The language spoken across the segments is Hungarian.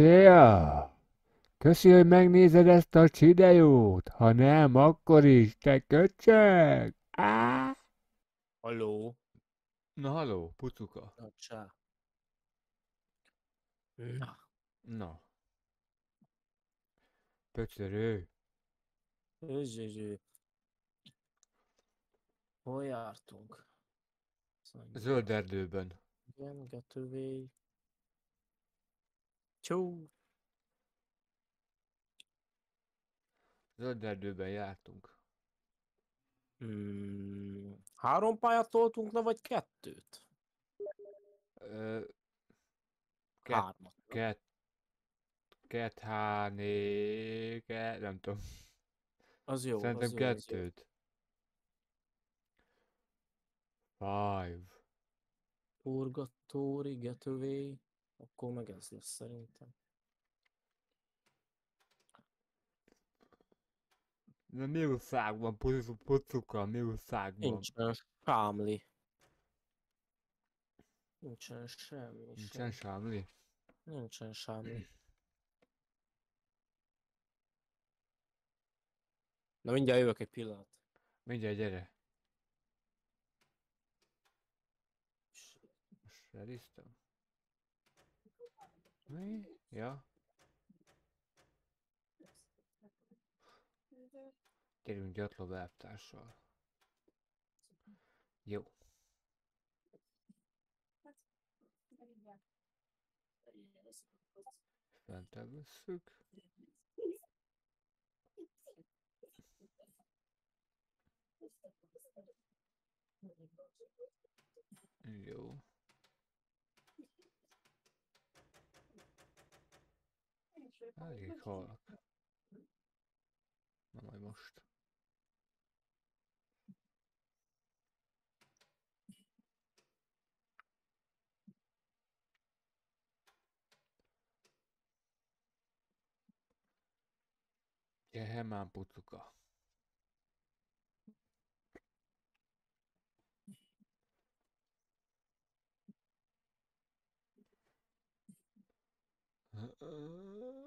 Szia! Köszi, hogy megnézed ezt a csideót. Ha nem, akkor is, te köcsög! Á! Haló? Na, haló, pucuka. Na, csá. Na, Na. Pöcsörő. őzsőzső. Hol jártunk? Zöld erdőben. Igen. Csó. Zöld erdőben jártunk. Hmm, három pályát toltunk le, vagy kettőt? Ö, Kett- Hármat. Ket... Ket, háné... Nem tudom. Az jó, Szerintem az jó, az jó. kettőt. Five. Purgatóri, Getaway. Akkor meg ez lesz szerintem. Na mi újságban, pucu, pucuka, mi újságban? Nincsen sámli. Nincsen semmi Nincsen sem. sámli? Nincsen semmi. Na mindjárt jövök egy pillanat. Mindjárt gyere. Most feliztem. Mi? Ja. Gyerünk gyatló elvtárssal. Jó. Fentebb vesszük. Jó. Elég hát, halk. Na majd most. Jehemán pucuka. Uh...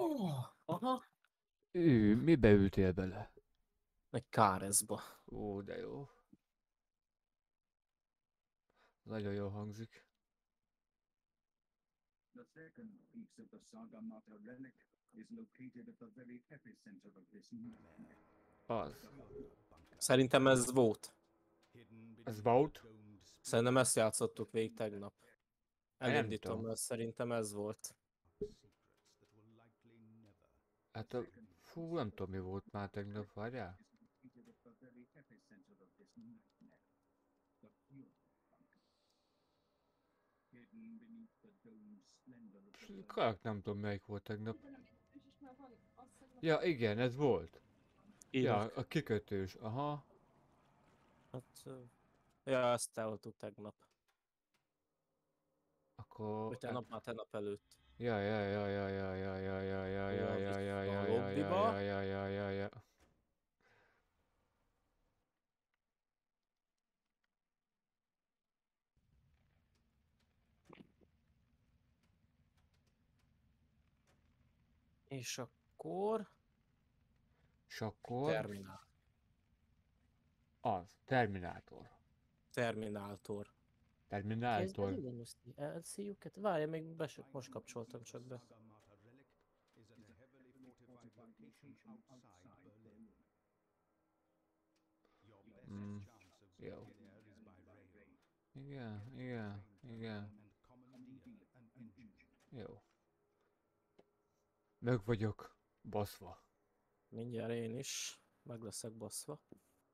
Oh, aha. Ő, mibe ültél bele? Egy kárezba. Ó, de jó. Nagyon jól hangzik. The second piece of the Saga Mata relic is located at the very epicenter of this. Az. Szerintem ez volt. Ez volt? Szerintem ezt játszottuk végig tegnap. Nem Elindítom, mert szerintem ez volt. Hát a... Fú, nem tudom mi volt már tegnap, várjál? Kalak nem tudom melyik volt tegnap. Ja igen, ez volt. Irak. Ja, a kikötős, aha. Hát... Ja, azt eloltuk tegnap. Akkor... Vagy tegnap hát- már tegnap előtt. Ja, ja, ja, ja, ja, ja, ja, ja, ja, ja, ja, ja, ja, ja, ja, ja, ja, ja, ja. És akkor... És akkor... Terminál. Az, Terminátor. Terminátor. Terminátor. Elszíjuket? Várj, még be most kapcsoltam csak be. Mm, jó. Igen, igen, igen. Jó. Meg vagyok baszva. Mindjárt én is meg leszek baszva.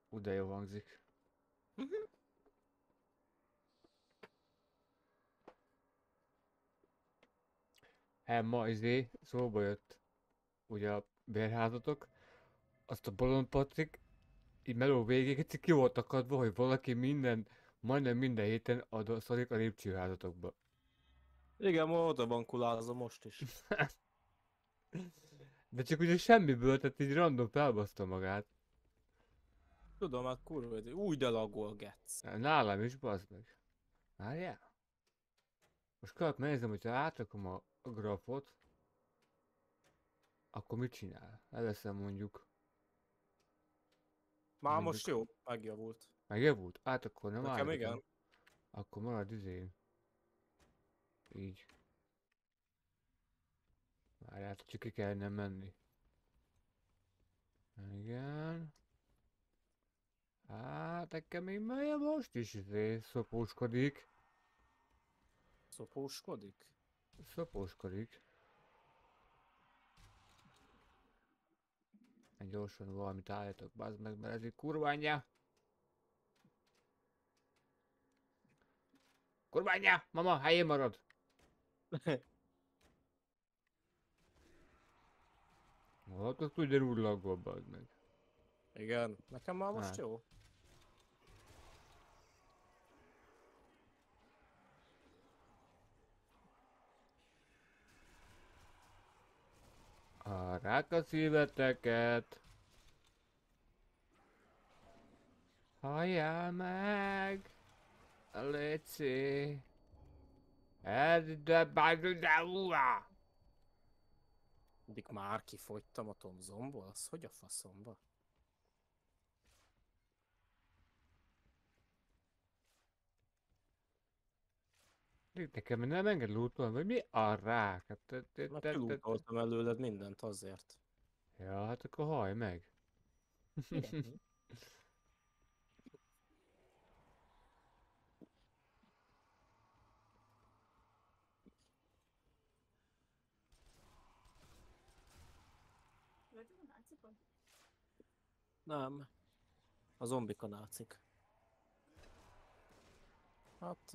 De jó hangzik. Hát ma izé szóba jött ugye a bérházatok, azt a bolond Patrik így meló végig, egyszer ki volt akadva, hogy valaki minden, majdnem minden héten adoszodik a lépcsőházatokba. Igen, ma oda van kulázva most is. De csak ugye semmiből, tehát így random felbaszta magát. Tudom, hát kurva, úgy de lagol, gec. Nálam is, bazd meg. Várjál. Most kell megnézem, hogyha átrakom a, a grafot, akkor mit csinál? Elveszem mondjuk. Már Mondjuk- most jó, megjavult. Megjavult? Át akkor nem Nekem állítom. igen. Akkor marad izén. Így. Várjál, csak ki kellene menni. Igen. Hát, nekem még melyen most is izé szopóskodik. Szopóskodik? Szopóskodik. Egy gyorsan valamit állítok, bazd meg, mert ez anyja. Kurva anyja! Mama, helyén marad! Hallottak ugyanúgy laggol, bazd meg. Igen, nekem már most Hát. jó. Arrák a szíveteket! Halljál meg! Léci! Erde bagdaúra! Addig már kifogytam a Tomzomból, az hogy a faszomba? Nekem nem enged lootolni, vagy mi a rák? Hát, te, te, Meg te, te, te. kilútoltam előled mindent azért. Ja, hát akkor haj meg. Nem. A zombik a nácik. Hát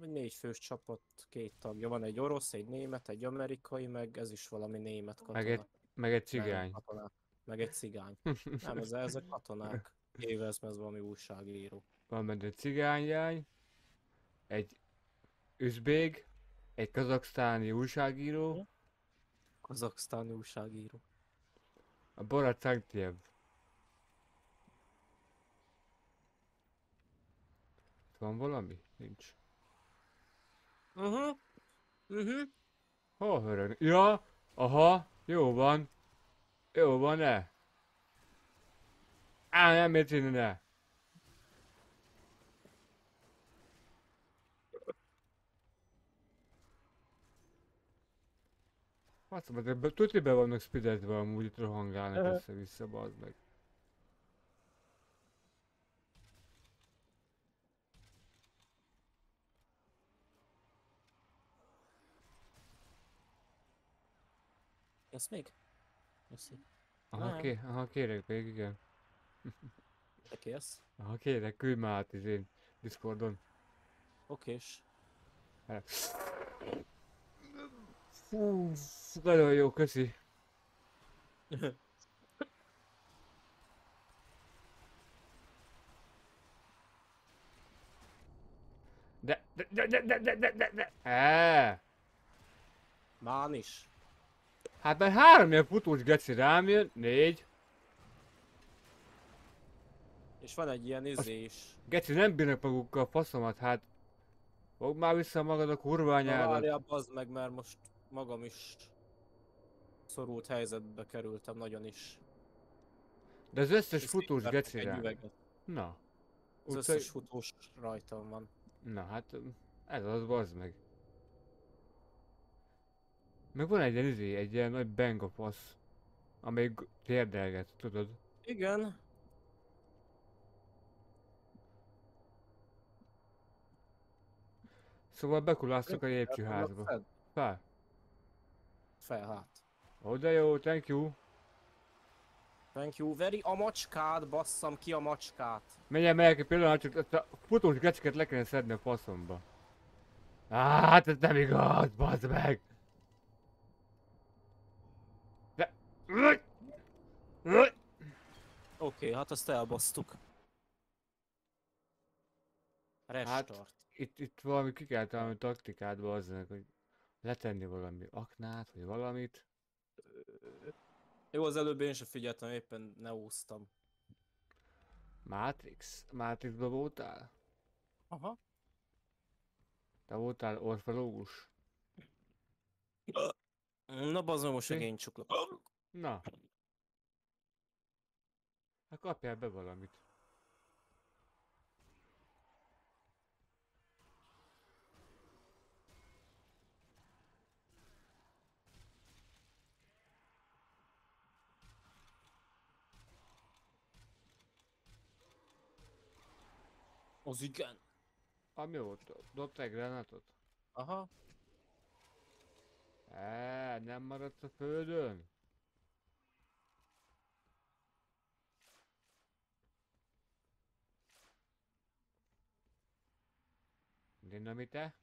egy négy fős csapat, két tagja. Van egy orosz, egy német, egy amerikai, meg ez is valami német katona. Meg egy, meg egy Nem, cigány. katonák. Meg egy cigány. Nem, ez, ezek katonák. Évezme, ez valami újságíró. Van benne egy cigányjány, egy üzbég, egy kazaksztáni újságíró, Kazaksztáni újságíró. a Borat Szanktiev. Van valami? Nincs. Uh-huh. Uh-huh. Hol hörög? Ja, aha, jó van. Jó van, ne. Á, nem ért ne. Mondom, hogy tuti be vannak spidezve amúgy itt rohangálnak Aha. össze-vissza, bazd meg. Ez még? Köszi. Aha, ké, aha kérek még, igen. Te kész? Aha, kérek, küldj már át izén, Discordon. Okés. Várj. Fú, nagyon jó, köszi. De, de, de, de, de, de, de, de, de. Eee. Mán is. Hát már három ilyen futós geci rám jön, négy. És van egy ilyen izé is. Geci nem bírnak magukkal, faszomat, hát. Fogd már vissza magad a anyádat. várjál, bazd meg, mert most magam is szorult helyzetbe kerültem nagyon is. De az összes És futós geci rám. Na. Az Utcai- összes futós rajtam van. Na hát, ez az, bazd meg. Meg van egy ilyen izé, egy ilyen nagy bang of fasz, amelyik térdelget, tudod? Igen. Szóval bekulásztok a lépcsőházba. Fel. Fel, hát. De jó, thank you. Thank you very a macskát, basszam ki a macskát. Menjen meg egy pillanat, csak ezt a futós geciket le kellene szedni a faszomba. Á, hát ez nem igaz, bazd meg! Oké, hát azt elbasztuk. Restart. Itt, itt valami ki kell találni taktikádba aznak, hogy letenni valami aknát, vagy valamit. Jó, az előbb én sem figyeltem, éppen ne úsztam. Matrix? Matrixba voltál? Aha. Te voltál orfológus? Na bazd most megint csuklok. Na. Hát kapjál be valamit. Az igen. Ami volt? Dobtál egy gránátot? Aha. Eee, nem maradsz a földön? Dinamite?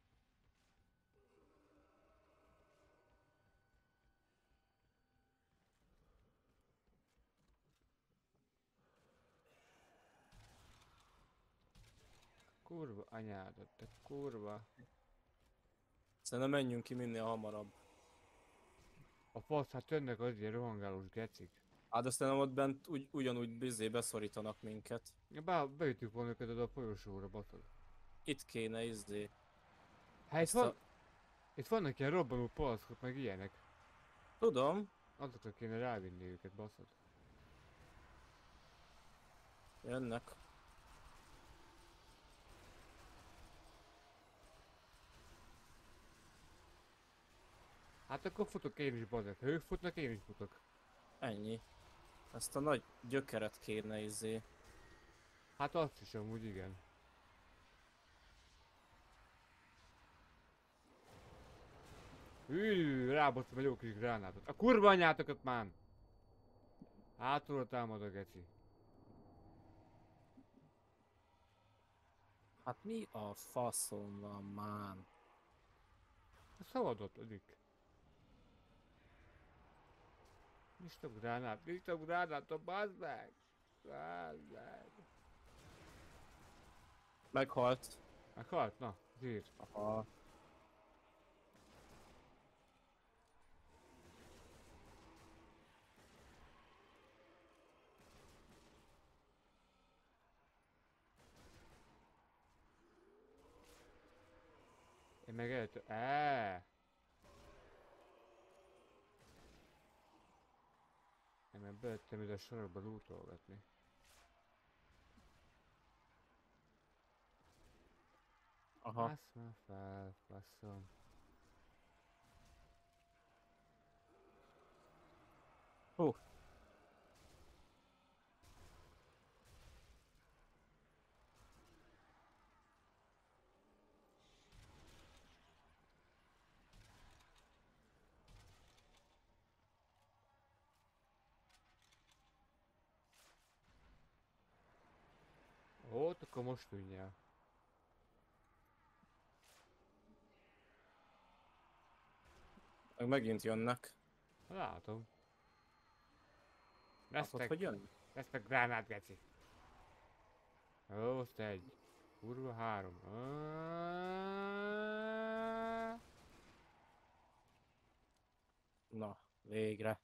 Kurva anyádat, te kurva. Szerintem menjünk ki minél hamarabb. A fasz, hát jönnek az ilyen rohangálós gecik. Hát aztán ott bent ugy, ugyanúgy bizé beszorítanak minket. Ja, Be, beütjük volna őket oda a folyosóra, baszod. Itt kéne izé. Hát itt, Ezt a- van, itt vannak ilyen robbanó palaszkok, meg ilyenek. Tudom, Azokra kéne rávinni őket, baszod. jönnek. Hát akkor futok én is, bazeg. Ha ők futnak, én is futok. Ennyi. Ezt a nagy gyökeret kéne izé. Hát azt is amúgy igen. Hű, rábasztom egy jó kis gránátot. A kurva anyátokat már! Hátulra támad a geci. Hát mi a faszom van már? A szabadott adik. Nincs több gránát, nincs több gránát, bazd meg! Bazd meg! Meghalt. Meghalt? Na, zsír. Aha. Meg előtt... Eee! Én meg bejöttem ide a sorokba lootolgatni. Aha. Fasz már fel, faszom. Hú. Ó, akkor most tűnj el. Meg megint jönnek. Látom. Látod, Vesztek, hogy jön? vesztek gránát, geci. Ó, azt egy. Kurva három. Na, végre.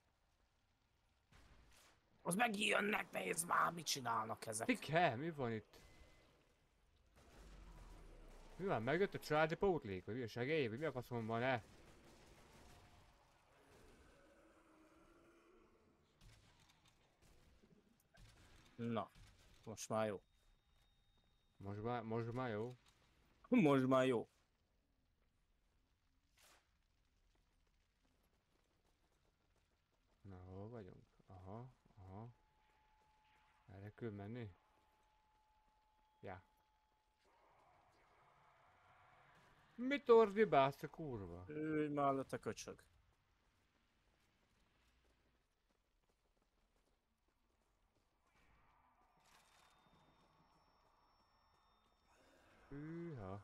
Az megint jönnek, nézd már, mit csinálnak ezek. Pike, mi van itt? Mi van, megjött a családi pótlék, vagy mi a segély, vagy mi a faszom van e? Na, most már jó. Most már, most már jó. Most már jó. Na, hol vagyunk? Aha, aha. Erre kell menni? Ja. Mit ordibálsz a kurva? Ő mellett a köcsög. Hűha.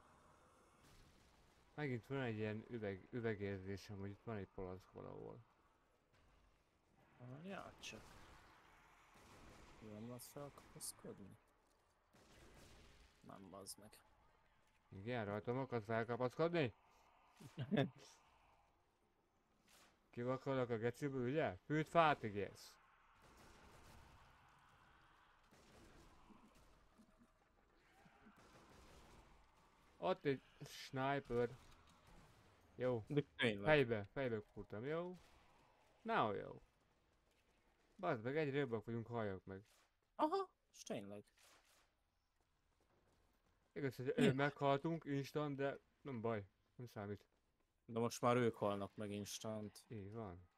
Megint van egy ilyen üveg, üvegérzésem, hogy itt van egy palack valahol. Ja, csak. Nem lesz felkapaszkodni? Nem, bazd meg. Igen, rajtam akarsz felkapaszkodni? Kivakolok a geciből, ugye? Fűt fát ígérsz. Ott egy sniper. Jó, De tényleg. fejbe, fejbe kurtam, jó? Na jó. Bazd meg, egyre jobbak vagyunk, halljak meg. Aha, és tényleg. Igaz, hogy előbb meghaltunk instant, de nem baj, nem számít. De most már ők halnak meg instant. Így van.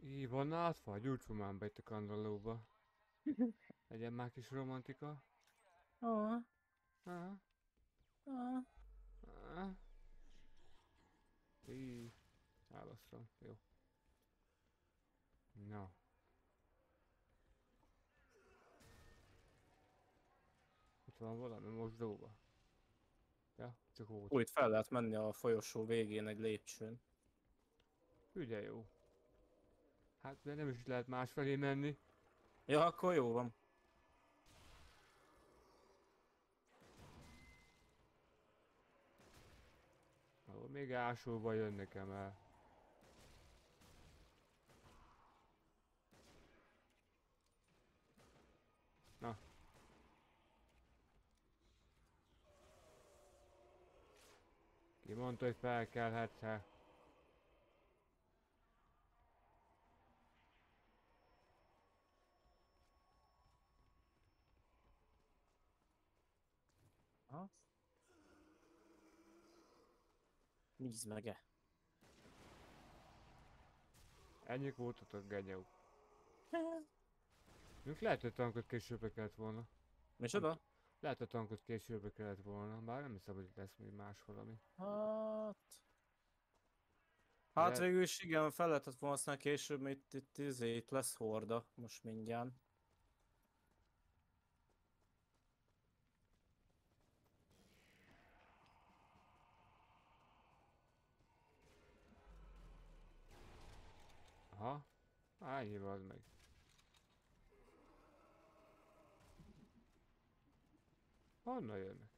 Így van átfa, gyújtsunk már be itt a kandallóba. Legyen már kis romantika. Ah, Ah, ah. ah. Így. Választom, jó. Na. Itt van valami mozdóba. Ja, csak úgy. Úgy fel lehet menni a folyosó végén egy lépcsőn. Ugye jó. Hát de nem is lehet másfelé menni. Ja, akkor jó van. Ahol még ásóba jön nekem el. Na. Ki mondta, hogy felkelhetsz Aha. Nézd meg-e. Ennyi voltatok genyó. Mondjuk lehet, hogy tankot később kellett volna. Micsoda? Lehet, hogy tankot később kellett volna, bár nem hiszem, hogy lesz még más valami. Hát... Hát De- végül is igen, fel lehetett volna használni később, mert itt, itt, izé, itt lesz horda most mindjárt. Aha. Az meg. Honnan jönnek?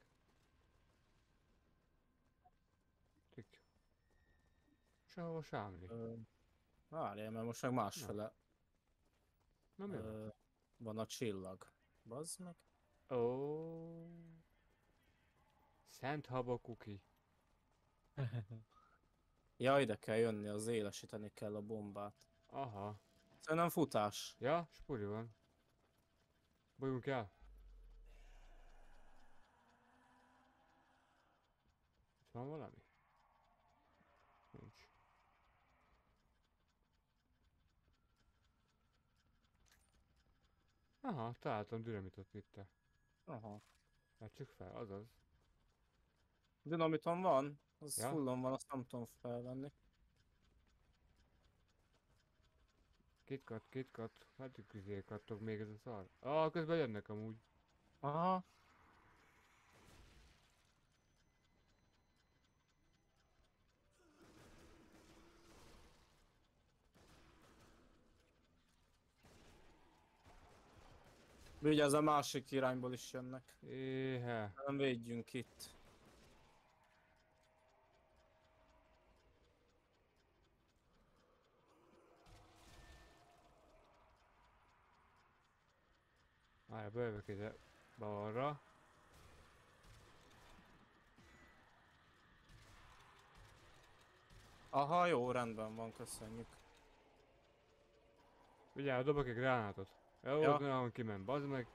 Tök. Sehol sámli. Ö, Várjál, mert most meg másfele Na mi van? ö, van a csillag. Bazd meg. Ó. Szent Habakuki. Ja, ide kell jönni, az élesíteni kell a bombát. Aha. Szerintem futás. Ja, spuri van. Bolyunk el. Van valami? Nincs. Aha, találtam dinamitot itt. Aha. Hát csak fel, azaz. Dinamiton van, az Ja. fullon van, azt nem tudom felvenni. KitKat, KitKat, hát közé kattok még ez a szar. Ah, közben jönnek amúgy. Aha. Vigyázz, a másik irányból is jönnek. Éhe. Nem védjünk itt. Várj, bejövök ide balra. Aha, jó, rendben van, köszönjük. Vigyázz, dobok egy gránátot. Jó, Ja. nem kiment, bazd meg.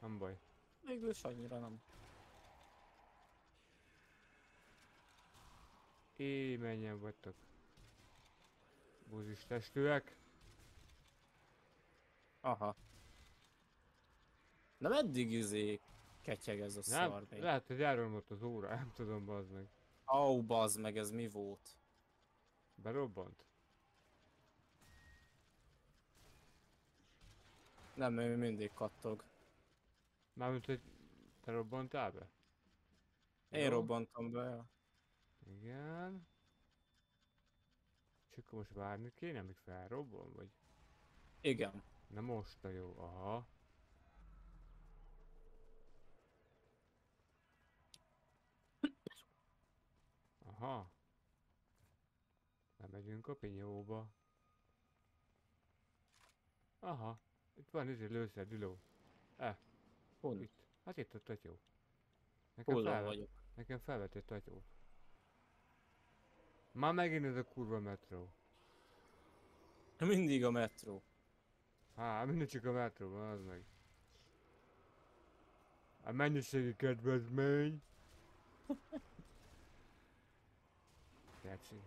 Nem baj. Végül is annyira nem. Éj, menjen vagytok. Búzis testűek. Aha. Na meddig izé ketyeg ez a Nem, szar még? lehet, hogy elromlott az óra, nem tudom, bazd meg. Au, bazd meg, ez mi volt? Berobbant? Nem, ő mindig kattog. Mármint, hogy te robbantál be? Én Jó. robbantam be. ja. Igen. És akkor most várni kéne, amíg felrobban, vagy? Igen. Na most a jó, aha. Aha. Lemegyünk a pinyóba. Aha. Itt van izé lőszer, Düló. Eh, Hol? itt. Hát itt a tatyó. Nekem, Hol felve- vagyok? nekem felvetett tatyó. Már megint ez a kurva metró. Mindig a metró. Há, mindig csak a metróban, az meg. A mennyiségi kedvezmény. Geci.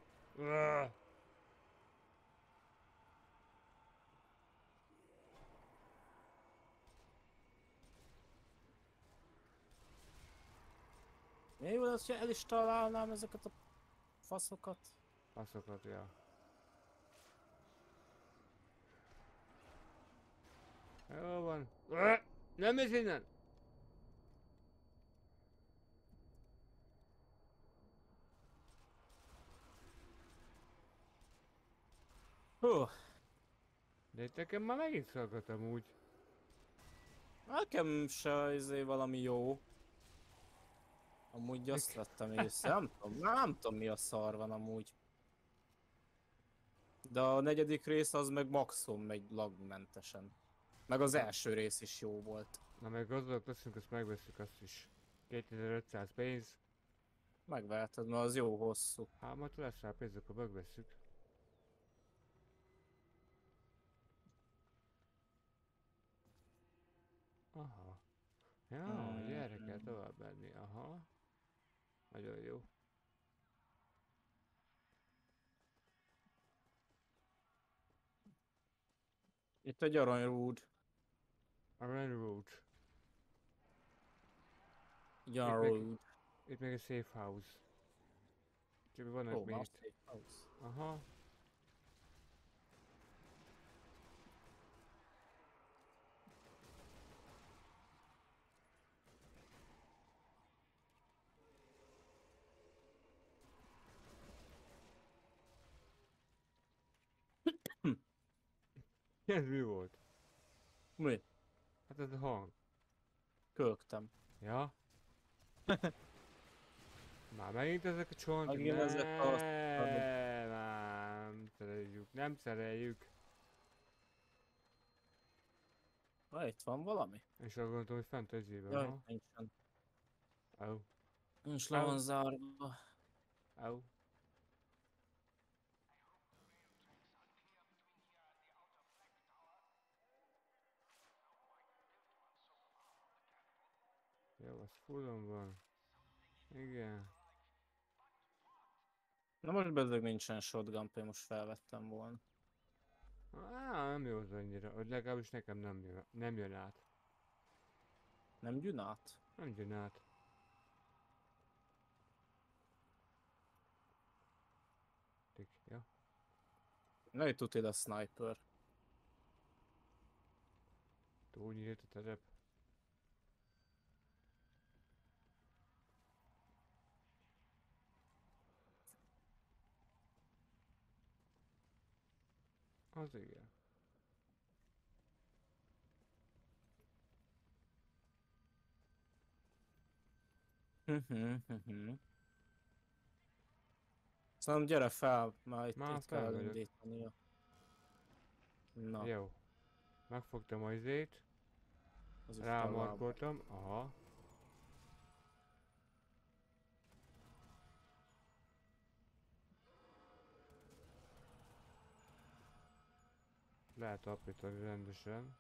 Mi jó lesz, hogy el is találnám ezeket a faszokat? Faszokat, ja. Jó van. Nem is innen! Hú, De nekem már megint szakadtam úgy. nekem se izé valami jó. Amúgy azt vettem észre, nem tudom, nem tudom mi a szar van amúgy. De a negyedik rész az meg maximum megy lagmentesen. Meg az első rész is jó volt. Na meg gazdagok leszünk, azt megveszünk azt is. 2500 pénz. Megveheted, mert az jó hosszú. Hát majd lesz rá pénz, akkor megveszünk. Aha. Ja, Hmm. gyere kell tovább menni, aha. Nagyon jó. Itt egy aranyrúd. A Railroad. Egy aranyrúd. Itt még egy safe house. Csak vannak Ó, még más itt. safe house. Aha. Ez mi volt? Mi? Hát ez a hang. Kölgtem. Ja? Már megint ezek a csontok? Megint ezek a- Nem, szereljük, nem szereljük. Ah, itt van valami? És azt gondoltam, hogy fent az évben, Jaj, nincsen. Au, Nincs le van zárva. au. Jó, az fullon van. Igen. Na most bezeg nincsen shotgun, én most felvettem volna. Á, nem jó az annyira, hogy legalábbis nekem nem jön, nem jön át. Nem gyűn át? Nem jön át. Tik, ja. Ne itt a sniper. Túl nyílt a terep. Az igen. Szerintem gyere fel, már itt, Már itt kell elindítania. Na, Jó. Megfogtam a izét, az van. rámarkoltam, aha. Lehet apítani rendesen.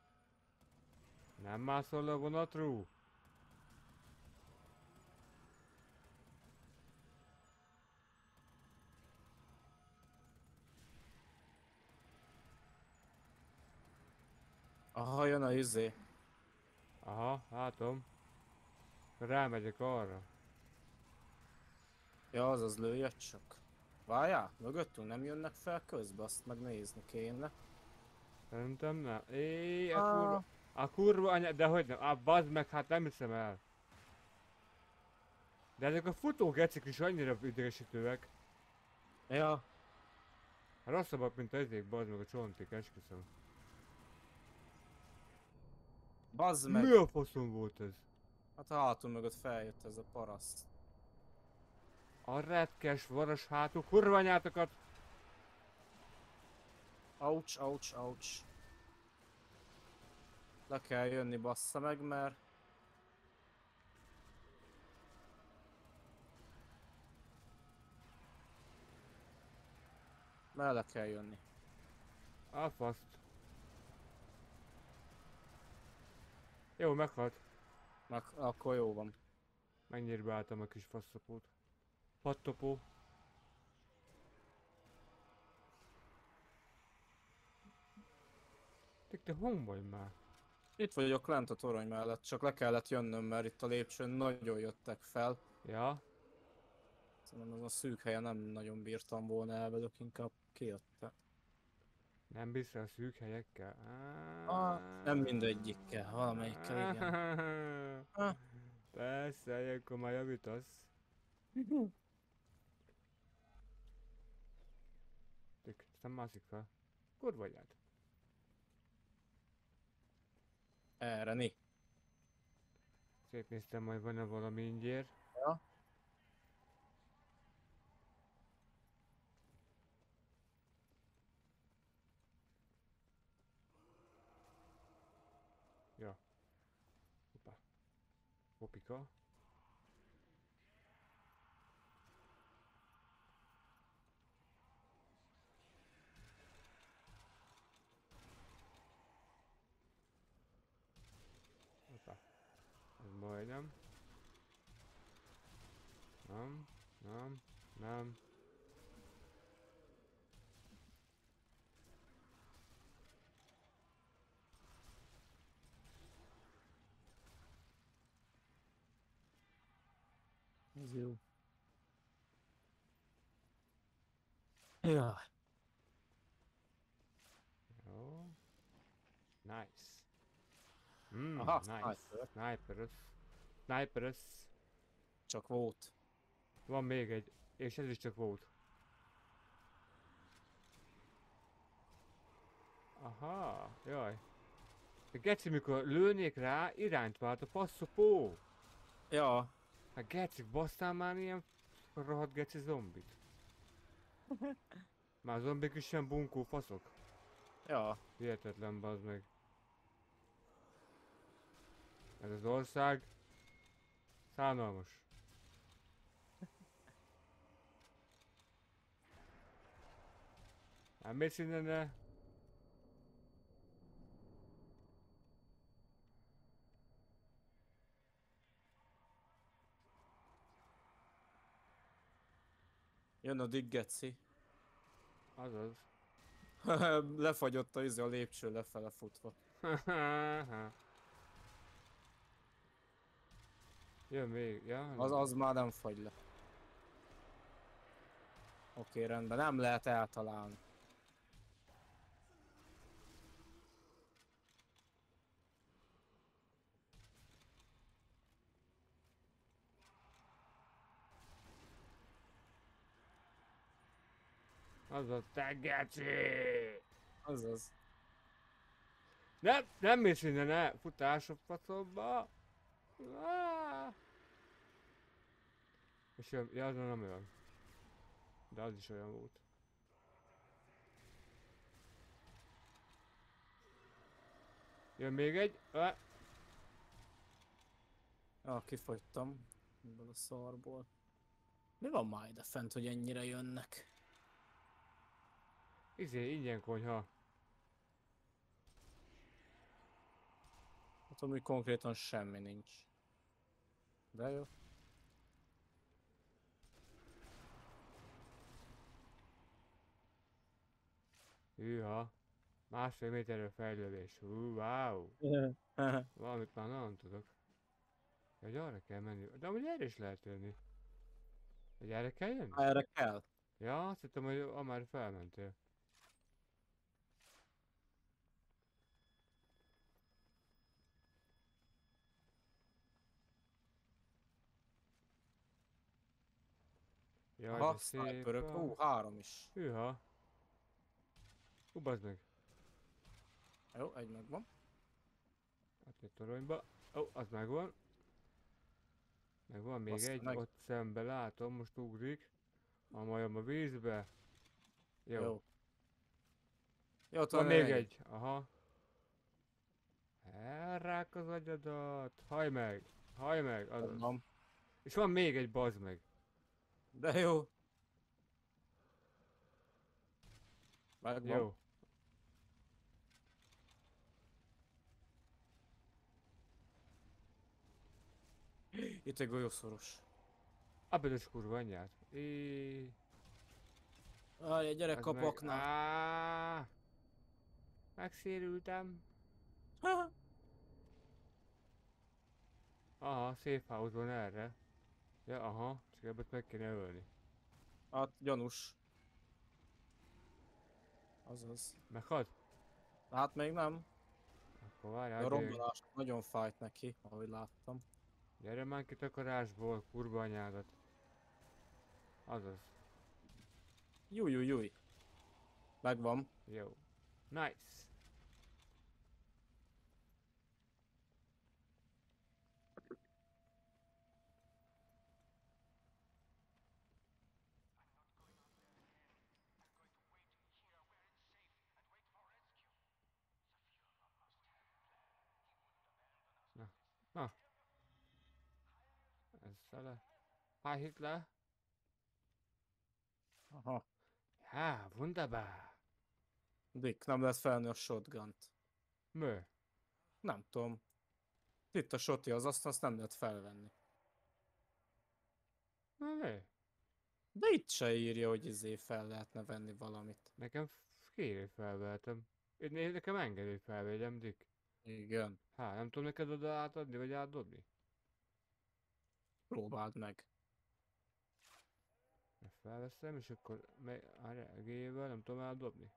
Nem mászol a vonatról? Aha, jön a izé. Aha, látom. Rámegyek arra. Ja, az az lője csak. Várjál, mögöttünk nem jönnek fel közbe, azt megnézni kéne. Szerintem nem. Éj, a Ah. kurva. A kurva anya, de hogy nem? Ah, bazd meg, hát nem hiszem el. De ezek a futó gecik is annyira idegesítőek. Ja, Rosszabbak, mint a izék, bazd meg a csontik, esküszöm. Bazd meg! Mi a faszom volt ez? Hát a hátul mögött feljött ez a paraszt. A retkes, varas hátú kurványátokat! Ouch, ouch, ouch. Le kell jönni, bassza meg, mert... Mert le kell jönni. A faszt. Jó, meghalt. Meg, akkor jó van. Mennyire beálltam a kis faszopót. Pattopó. Te, te hon vagy már? Itt vagyok lent a torony mellett, csak le kellett jönnöm, mert itt a lépcsőn nagyon jöttek fel. Ja? Szerintem az a szűk helyen nem nagyon bírtam volna elvedök, inkább kijöttem. Nem bízsz a szűk helyekkel? Ah, nem mindegyikkel, valamelyikkel igen. Ah. Persze, akkor már javítasz. Tök, nem mászik fel. Kurva anyád. Erre, ni. Szétnéztem, majd van-e valami ingyér. Ja. Ja. Hoppá. Hopika. Hoppá. Ez majdnem. Nem, nem, nem. Ez jó. Ja. Jó. Nice. Mm, Aha, nice. sniper. Sniperös. Csak volt. Van még egy, és ez is csak volt. Aha, jaj. De geci, mikor lőnék rá, irányt vált a passzopó. Ja, Hát geci, basztál már ilyen rohadt geci zombit. Már zombik is ilyen bunkó faszok. ja. Hihetetlen bazd meg. Ez az ország szánalmas. Nem mész innen, ne? Jön a diggeci. Azaz. Lefagyott a izé a lépcső lefele futva. Jön még, ja? Az, az már nem fagy le. Oké, rendben, nem lehet eltalálni. Azaz, te geci! Azaz. Nem, nem mész innen, ne! Futás a faszomba! Ah! És jön, ja, az nem olyan. De az is olyan volt. Jön még egy. Ah! Ja, kifogytam. Ebből a szarból. Mi van már ide fent, hogy ennyire jönnek? Izé, ingyen konyha. Hát ami konkrétan semmi nincs. De jó. Hűha. Másfél méterre fejlődés. Hú, wow. Valamit már nagyon tudok. Hogy arra kell menni. De amúgy erre is lehet jönni. Hogy erre kell jönni? Erre kell. Ja, azt hittem, hogy ah, már felmentél. Jaj, Aha, de szép. sniperök. Ó, három is. Hűha. Hú, bazd meg. Jó, egy megvan. Hát egy toronyba. Ó, oh, az megvan. Meg van még Bassza egy, meg. ott szembe látom, most ugrik. A majom a vízbe. Jó. Jó. Jó, ott Van még egy. Aha. Elrák az agyadat. Haj meg. Haj meg. Az. Van. És van még egy, bazd meg. De jó. Megvan. Jó. Itt egy golyószoros. Abbedes kurva anyját. É, Aj, egy gyerek az kap meg-. Á, Megsérültem. Aha, safe house van erre. Ja, aha, ebbet meg kéne ölni. Hát, gyanús. Azaz. Meghad? Hát még nem. Akkor A várjál, gyere, rombolás nagyon fájt neki, ahogy láttam. gyere már ki takarásból, kurva anyádat. Azaz, Júj, júj, júj. Megvan. jó. Nice. Na, na. Ez szele. Hi Hitler. Aha. Ja, wunderbar. Dick, nem lehet felni a shotgunt. Mö. Nem tudom. Itt a shoti az azt, azt nem lehet felvenni. Mi? De itt se írja, hogy izé fel lehetne venni valamit. Nekem kéré felvehetem. Én, én nekem engedő, hogy felvegyem, Dick. Igen. Há, nem tudom neked oda átadni, vagy átdobni? Próbáld meg. Ezt Felveszem, és akkor G-vel nem tudom átdobni.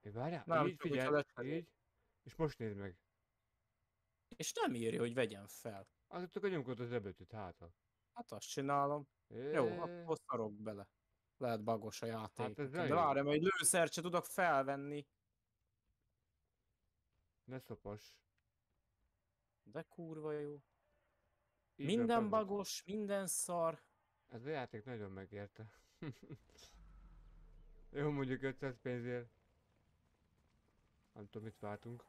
Még várjál, Nem, így, figyelj, így. És most nézd meg. És nem írja, hogy vegyem fel. Azért csak a nyomkod az ebetűt hátra. Hát azt csinálom. Jó, akkor szarok bele. Lehet bagos a játék. Hát de várjam, egy lőszert se tudok felvenni. Ne szopas. De kurva jó. Így Minden van, bagos, minden szar. Ez a játék nagyon megérte. Jó, mondjuk 500 pénzért. Nem tudom, mit vártunk.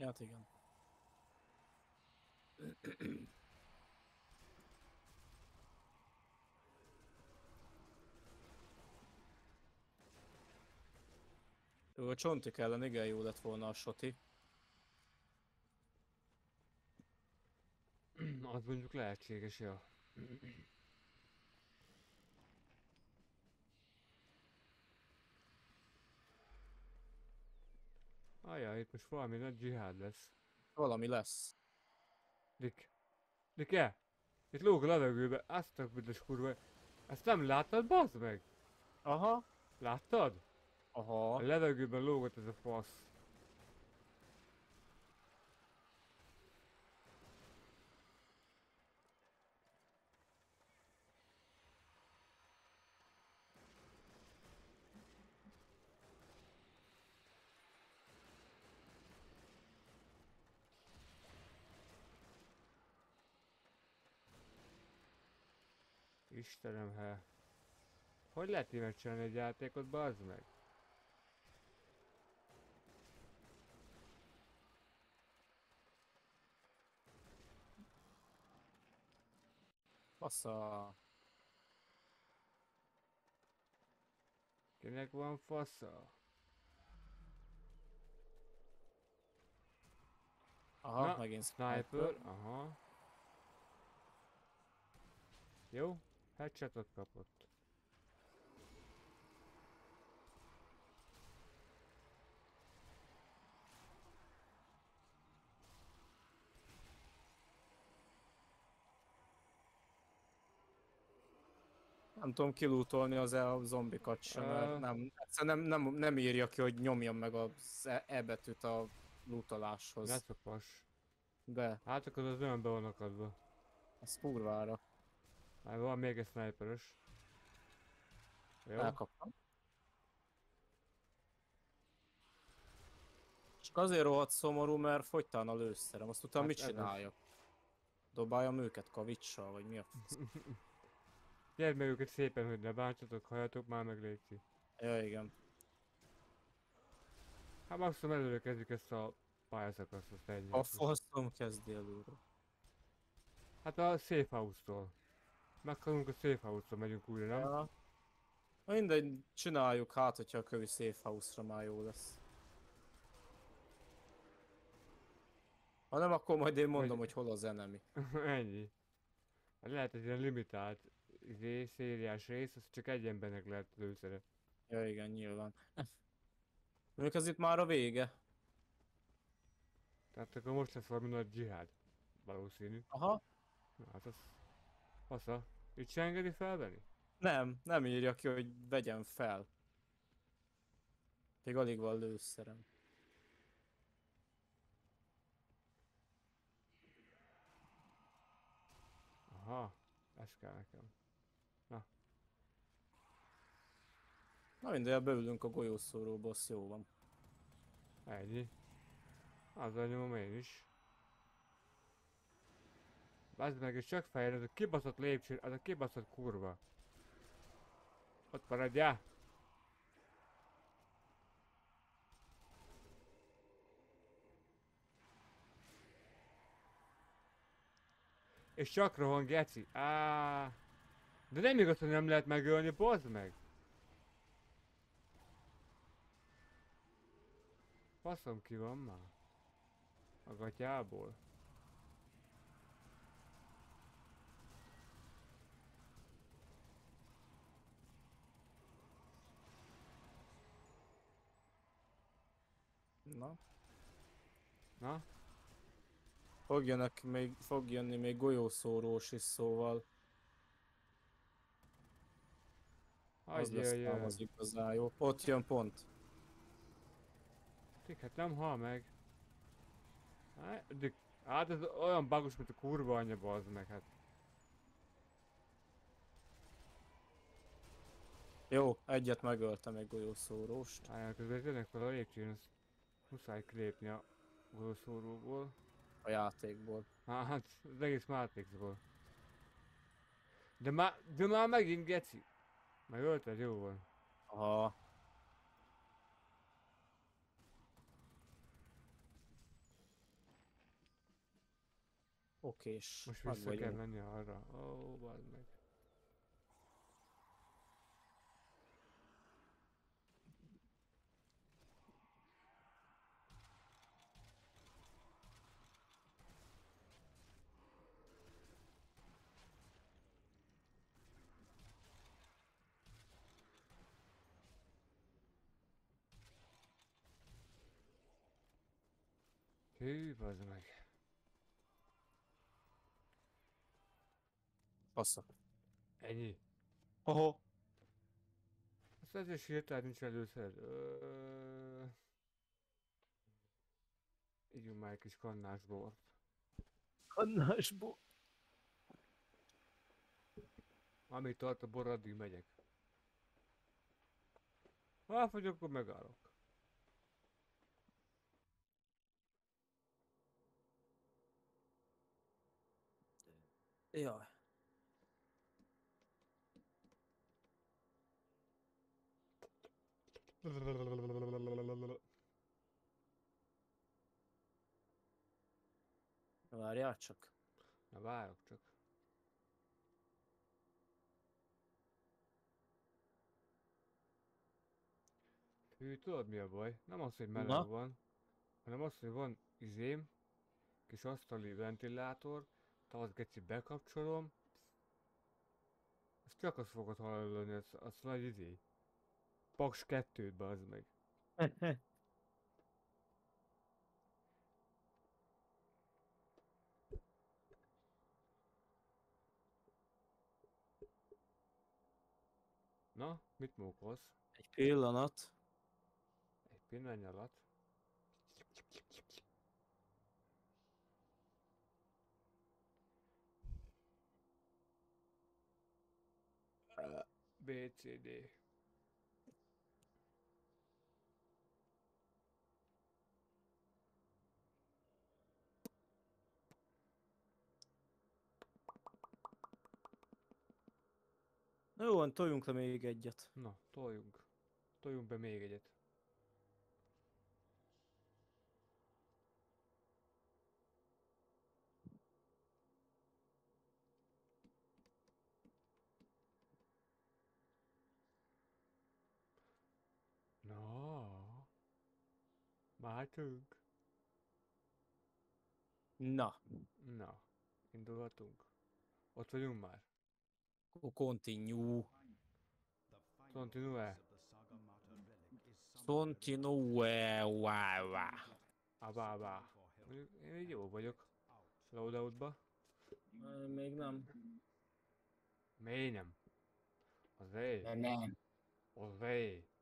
Hát igen. Jó, a csontik ellen igen jó lett volna a soti. Az mondjuk lehetséges, ja. Ajaj, itt most valami nagy dzsihád lesz. Valami lesz. Dick. Dick-e? Itt lóg a levegőbe, azt a büdös kurva. Ezt nem láttad, bazd meg? Aha. Láttad? A Aha. levegőben lógott ez a fasz. Istenem, he. Hogy lehet így megcsinálni egy játékot, bazd meg? Passza. Kinek van fasza? Aha, Na, megint Sniper, aha. Jó, headshotot kapott. Nem tudom kilútolni az e a zombikat sem, mert nem, nem, nem, nem írja ki, hogy nyomjam meg az E, e betűt a lootoláshoz. Ne szopas. De, Hát akkor az olyan be van akadva. ez kurvára. Hát van még egy sniperes. Jó, Elkaptam. Csak azért rohadt szomorú, mert fogytán a lőszerem. Azt utána Hát mit csináljak? Dobáljam őket kavicsal, vagy mi a fasz? Meg őket szépen, hogy ne bántsatok, halljatok már meg létszik. Ja, igen. Hát maximum előre kezdjük ezt a pályaszakaszt, azt ennyi. A faszom kezdi előre. Hát a Safe House-tól. Meghalunk a Safe House-tól, megyünk újra, nem? Ja. Mindegy, csináljuk hát, hogyha a kövi safe house-ra már jó lesz. Ha nem, akkor majd én mondom, Vagy- hogy hol az enemy. ennyi. Hát lehet ez ilyen limitált izé, szériás rész, az csak egy embernek lehet lőszere. Ja igen, nyilván. Mondjuk ez itt már a vége. Tehát akkor most lesz valami nagy dzsihád. Valószínű. Aha. Na, hát az... Fasza. Itt se engedi felvenni? Nem, nem írja ki, hogy vegyem fel. Még alig van lőszerem. Aha. Ez kell nekem. Na mindegy, beülünk a golyószóróba, az jó van. Ennyi. Azzal nyomom én is. Bazd meg, és csak az a kibaszott lépcső, az a kibaszott kurva. Ott maradjál! És csak rohan geci. Á. De nem igaz, hogy nem lehet megölni, bazd meg! Faszom ki van már. A gatyából. Na. Na? Fog, jönnek még, fog jönni még golyószórós is, szóval az Hagyj lesz ám az igazán jó. Ott jön pont. Tik, hát nem hal meg. Hát, de, hát ez olyan bagos, mint a kurva anyja bazd meg, hát. Jó, egyet megöltem egy golyószóróst. Állják közben jönnek fel a lépcsőn, azt muszáj kilépni a golszóróból. a játékból. Hát, az egész Matrixból. De már, de már megint geci. Megölted, jó van. Aha. Okés. Most meg vissza kell menni arra. Ó, oh, meg. Hű, bazd meg. Passza. Ennyi. Oho. Azt ezért sírtál, nincs először. Ö... Ígyunk már egy kis kannás bort. Kannásból. Amíg tart a bor, addig megyek. Ha elfogy, akkor megállok. Jaj. Várjál csak. Na várok csak. Hű, tudod mi a baj? Nem az, hogy meleg Na? van, hanem az, hogy van izém, kis asztali ventilátor, te az geci bekapcsolom, azt csak azt fogod hallani, az, az nagy izé. Paks 2-t, bazd meg. Na, mit mókolsz? Egy pillanat. Egy pillanat alatt. BCD. Na jó, toljunk le még egyet. Na, toljunk. Toljunk be még egyet. Váltunk. Na, Na, indulhatunk. Ott vagyunk már. continue. Continue. Continue. Wow, abá. Mondjuk én így jó vagyok. Loadoutba. Még nem. Miért nem? Azért. Nem, nem. Azért. Bi,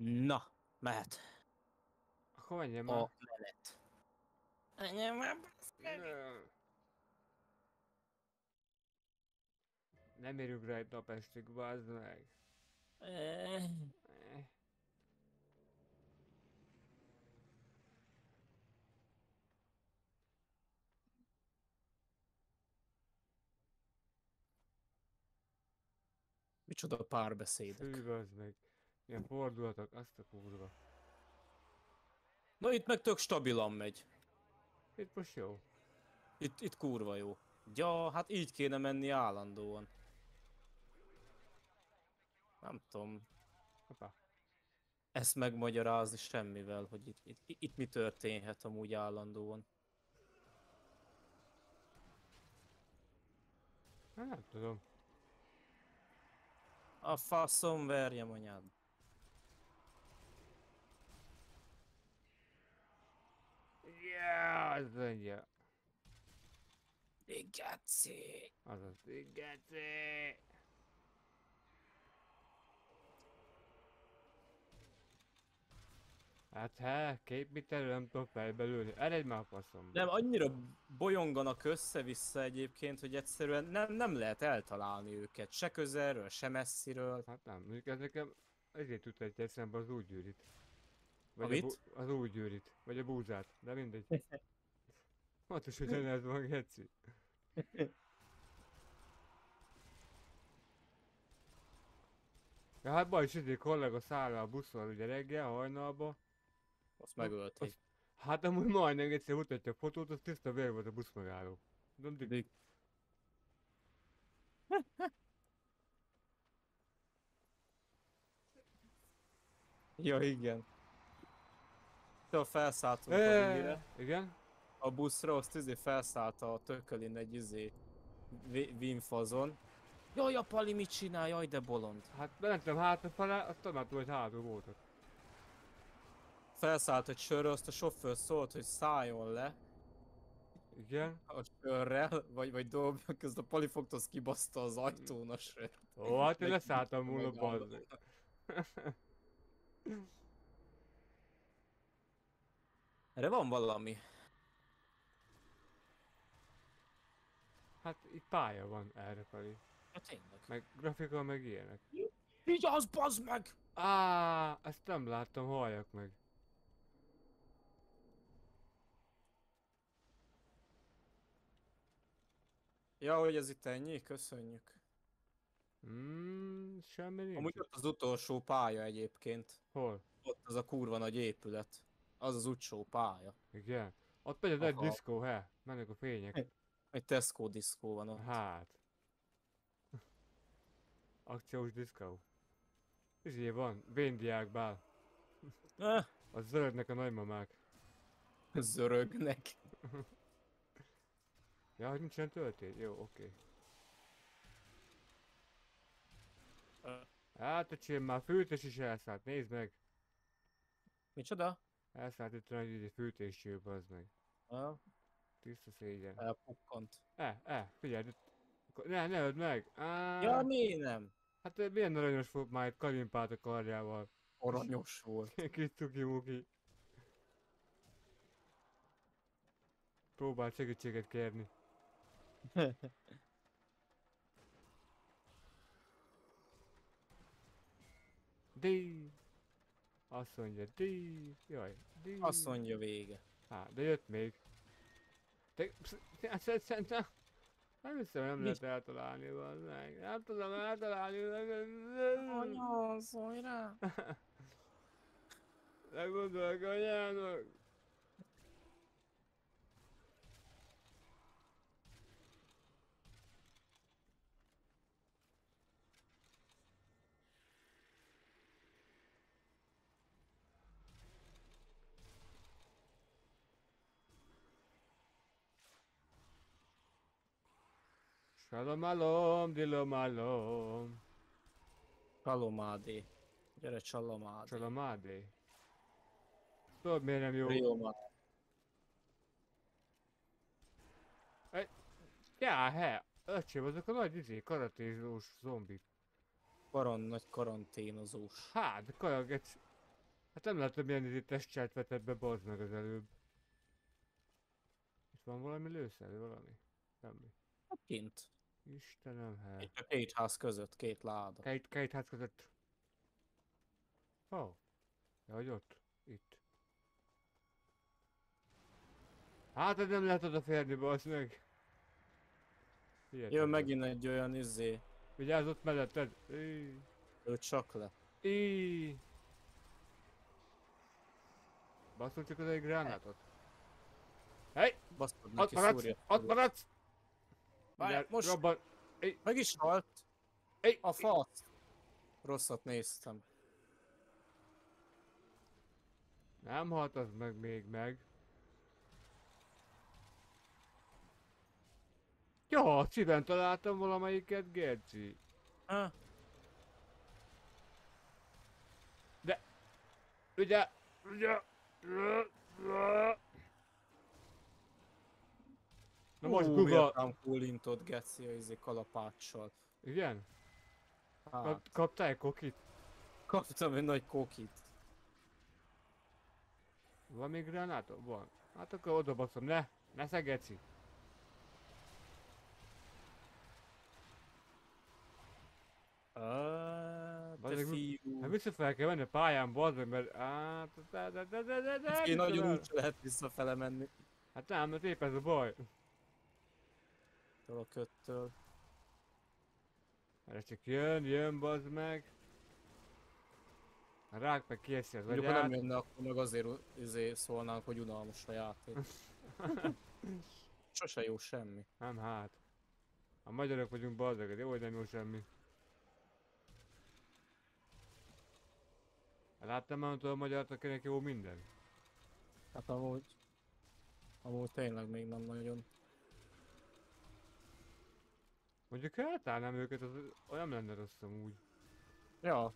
Na, mehet. Akkor menjen már. A menet. Menjen már. Nem. Érünk rá egy napestig, bazd meg. Eh, Eh. Micsoda párbeszédek. Hű, bazd meg. Ilyen fordulatok, azt a kurva. Na itt meg tök stabilan megy. Itt most jó. Itt, itt kurva jó. Ja, hát így kéne menni állandóan. Nem tudom Hoppá. ezt megmagyarázni semmivel, hogy itt, itt, itt mi történhet amúgy állandóan. Hát nem tudom. A faszom verjem anyád. Yeah, az mondja. Igazi. Azaz, igazé. Hát he, két méterről nem tudok fejbelülni. Eredj már a faszomba. Nem, annyira bolyonganak össze-vissza egyébként, hogy egyszerűen nem, nem lehet eltalálni őket. Se közelről, se messziről. Hát nem, mondjuk ez nekem ezért jut egy eszembe az új gyűrit. Vagy Amit? A az új gyűrit. Vagy a búzát. De mindegy. Fontos, hogy ez van, Geci. Ja, hát baj is izé kollega száll a buszon ugye reggel, hajnalba. Azt megölték. azt- Hát amúgy majdnem egyszer mutatja a fotót, az tiszta vér volt a busz megálló. Nem dik- Dik. Ja, igen. Szóval felszálltunk a végére. Igen? A buszra, azt izé felszállt a tökölin egy izé vi- vinfazon. Jaj, a Pali mit csinál? Jaj, de bolond. Hát mentem hátrafele, aztán már hogy hátul voltak. Felszállt egy sörre, azt a sofőr szólt, hogy szálljon le Igen? a sörrel, vagy, vagy dobja, közben a Pali fogta, az kibaszta az ajtón a sört. Ó, hát én leszálltam volna megállom. bazd. Erre van valami. Hát itt pálya van erre felé. Ja, tényleg. Meg grafika, meg ilyenek. Így az, bazd meg! Á, ezt nem láttam, halljak meg. Ja, hogy ez itt ennyi? Köszönjük. Mm, semmi nincs. Amúgy ott az utolsó pálya egyébként. Hol? Ott az a kurva nagy épület. Az az utolsó pálya. Igen. Ott nagy Aha. diszkó, he? Mennek a fények. Egy Tesco diszkó van ott. Hát. Akciós diszkó. Izé van, véndiák bál. Eh, A zöldnek a nagymamák. zörögnek. Ja, hogy nincsen töltés? Jó, oké. Ö. Hát, öcsém, már fűtés is elszállt, nézd meg! Micsoda? Elszállt itt nagy izé fűtéscső, az meg. Ja, Tiszta szégyen. elpukkant. E, e, figyelj, itt... Ne, ne öld meg! Á, Ja, mi nem? Hát eh, milyen aranyos volt már itt kalimpát a karjával. Aranyos volt. Kis cuki muki. próbál segítséget kérni. Díj! Azt mondja, díj! Jaj, díj! Azt mondja vége. Hát, de jött még. Te, te- nem hiszem, nem lehet eltalálni, van meg. Nem tudom eltalálni. Anya, szólj rá! Legondolok anyának. Shalom alom, dilom alom. Csalomádé. Gyere csalomádé. Shalom ádé. Tudod miért nem jó? Rioma. Já, he, öcsém, azok a nagy izé, karatézós zombik. Karan, nagy karanténozós. Hát, de kajagec. Hát nem látom milyen izé testcselt vetett be, bazd meg az előbb. Itt van valami lőszer, valami? Semmi. Hát kint. Istenem, he. Itt a két ház között, két láda. Két, két ház között. Ó. Oh. Ja, hogy ott. Itt. Hát, ez nem lehet odaférni, bazd meg. Hihetetlen. Jön megint egy olyan izé, Vigyázz ott melletted. Íj. ő csak le. Íj. Baszol csak az egy gránátot. Hely! Basztad Ott neki maradsz! szúrja. Ott maradsz! Várj, most- Robban. Meg is halt. Ej, A fasz. Rosszat néztem. Nem halt az meg még meg. Jó, szíven találtam valamelyiket, Gerci. Ha? Ugye, ugye, Na most Google. Google. Kulintott geci a izé kalapáccsal. Igen? Hát, Kap, kaptál egy kokit? kaptam egy nagy kokit. Van még gránátom? Van. Hát akkor oda baszom, ne! Ne szegeci! Te fiú. Hát vissza fel kell menni a pályán, bazd meg, mert... Á, de, de, de, de, de, de, Én nagyon úgy lehet visszafele menni. Hát nem, mert épp ez a baj. A köttől. Erre csak jön, jön, bazd meg. A rák meg kieszi az Mondjuk, ha nem jönne, akkor meg azért izé szólnánk, hogy unalmas a játék. Sose jó semmi. Nem hát. A magyarok vagyunk bazdagok, jó, hogy nem jó semmi. Láttam már a magyart, akinek jó minden. Hát amúgy... Amúgy tényleg még nem nagyon. Mondjuk eltálnám őket, az olyan lenne rossz amúgy. Ja.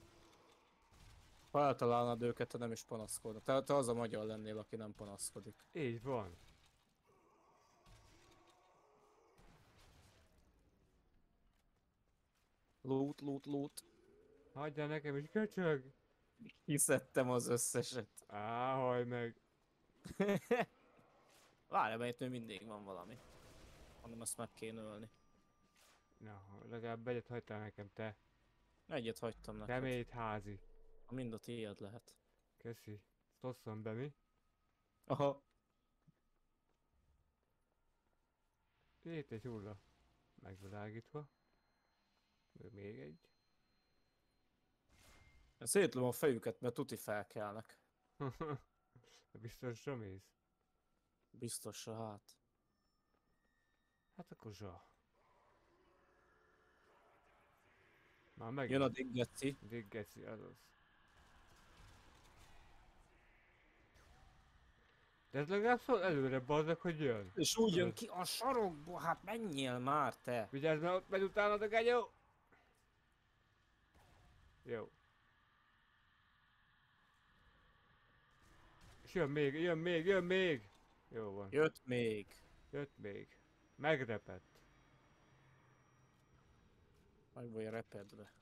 Ha eltalálnád őket, te nem is panaszkodna. Te, te az a magyar lennél, aki nem panaszkodik. Így van. Loot, loot, loot. Hagyjál nekem is köcsög! Hiszedtem az összeset. Áhaj meg. Várj, mert itt még mindig van valami. Mondom, azt meg kéne ölni. Na, legalább egyet hagytál nekem, te. Egyet hagytam neked. Szemét házi. A mind a tiéd lehet. Köszi. Tosszon be mi? Aha. Itt egy hulla. Megvilágítva. Meg még egy. Szétlöm a fejüket, mert tuti felkelnek. Biztos mész. Biztos, hát. Hát akkor zsa. Már meg. Jön a diggeci. Diggeci, azaz. De ez legalább szól előre, bazdok, hogy jön. És úgy jön ki a sarokból, hát menjél már te. Vigyázz, mert ott megy utánad a genyó! Jó. És jön még, jön még, jön még! Jó van. Jött még. Jött még. Megrepett. Meg vagy repedve.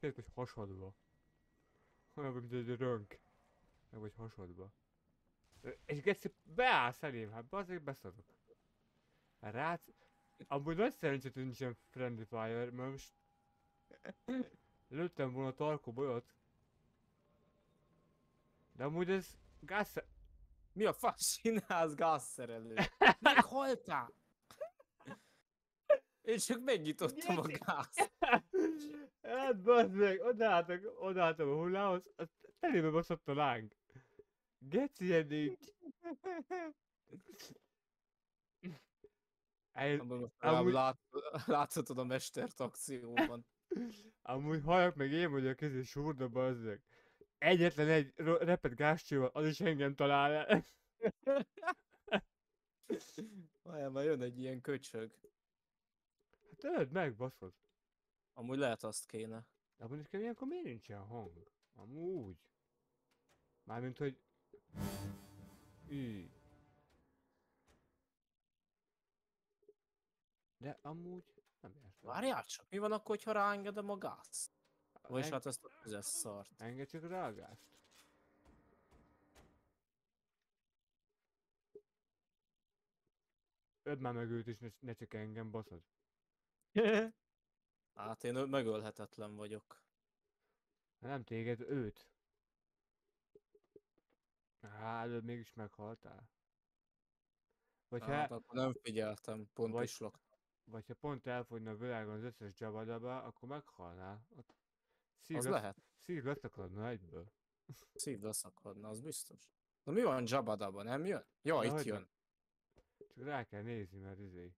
Két vagy hasadva. Olyan, mint egy rönk. Meg vagy hasadva. És Geci beállsz elém, hát azért beszarok. Hát Rác... Amúgy nagy szerencsét, hogy nincsen friendly fire, mert most... Lőttem volna a tarkóba olyat. De amúgy ez gáz... Mi a fasz csinálsz gázszerelő? Meghaltál! Én csak megnyitottam a gázt. Hát bazd meg, odaálltak, odaálltam a hullához, az telébe baszott a láng. Geci eddig. El, Amúgy lát, láthatod a mestert akcióban. amúgy halljak meg én vagyok közé súrda bazd meg. Egyetlen egy repet gázcsővel, az is engem talál el. Várjál, már jön egy ilyen köcsög. Hát öld meg, baszod. Amúgy lehet azt kéne. De amúgy nekem ilyenkor miért nincsen hang? Amúgy. Mármint, hogy... Így. De amúgy nem értem. Várjál csak, mi van akkor, ha ráengedem a gázt? Vagyis Eng- hát ezt a tüzes szart. Engedj csak rá a gázt. Öld már meg őt is, ne, ne csak engem, baszod. Hát én megölhetetlen vagyok. Nem téged, őt. Hát, előbb mégis meghaltál. Vagy ha, Hát akkor nem figyeltem, pont Vagy- is lak. vagy ha pont elfogyna a világon az összes Jabadaba, akkor meghalnál. Ott szív, Az lesz, lehet. szív leszakadna egyből. Szív leszakadna, az biztos. Na mi van Jabadaba, nem jön? Ja, itt Dehogy nem. jön. Csak rá kell nézni, mert izé.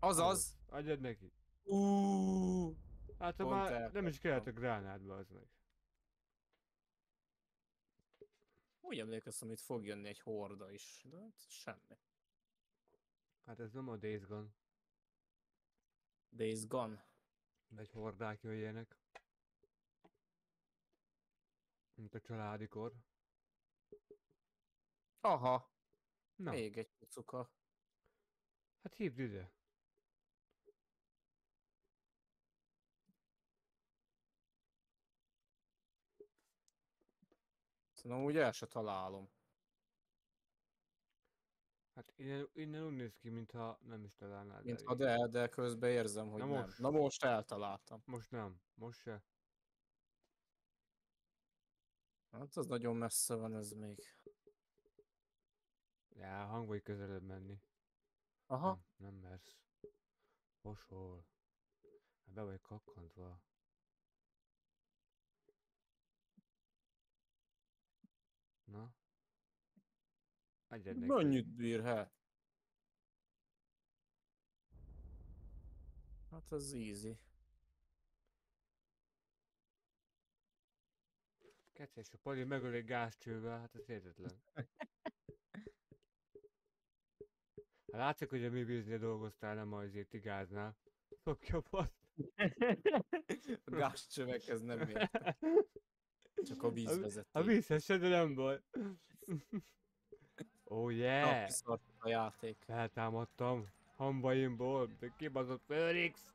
Azaz. Adjad neki. Uuuuh. Hát ha Pont már nem is kellett a gránádba az meg. Úgy emlékeztem, hogy fog jönni egy horda is, de hát semmi. Hát ez nem a Days Gone, Days Gone. vagy hordák jöjjenek. Mint a családi kor. Aha, Na, még egy pucuka. hát hívd ide. Szerintem úgy el se találom. Hát innen, innen úgy néz ki, mintha nem is találnád Mint ha de, de közben érzem, hogy Na nem. most. Na most eltaláltam. Most nem, most se. Hát az nagyon messze van ez még. Já, hang vagy közelebb menni. Aha, Nem, nem mersz. Hol? Hát be vagy kakkantva. Na? Adjad neki. mennyit bír, he? Hát az easy. Kecses, a Pali megöl egy gázcsővel, hát ez hihetetlen. Hát látszik, hogy a mi víznél dolgoztál, nem azért igáznál. Szokja fasz. A gázcsövekhez nem ért, csak a A vízvezeték. vízhez se, de nem baj. Oh yeah! Napiszart a játék. Feltámadtam. Hambaimból, de kibaszott Főnix!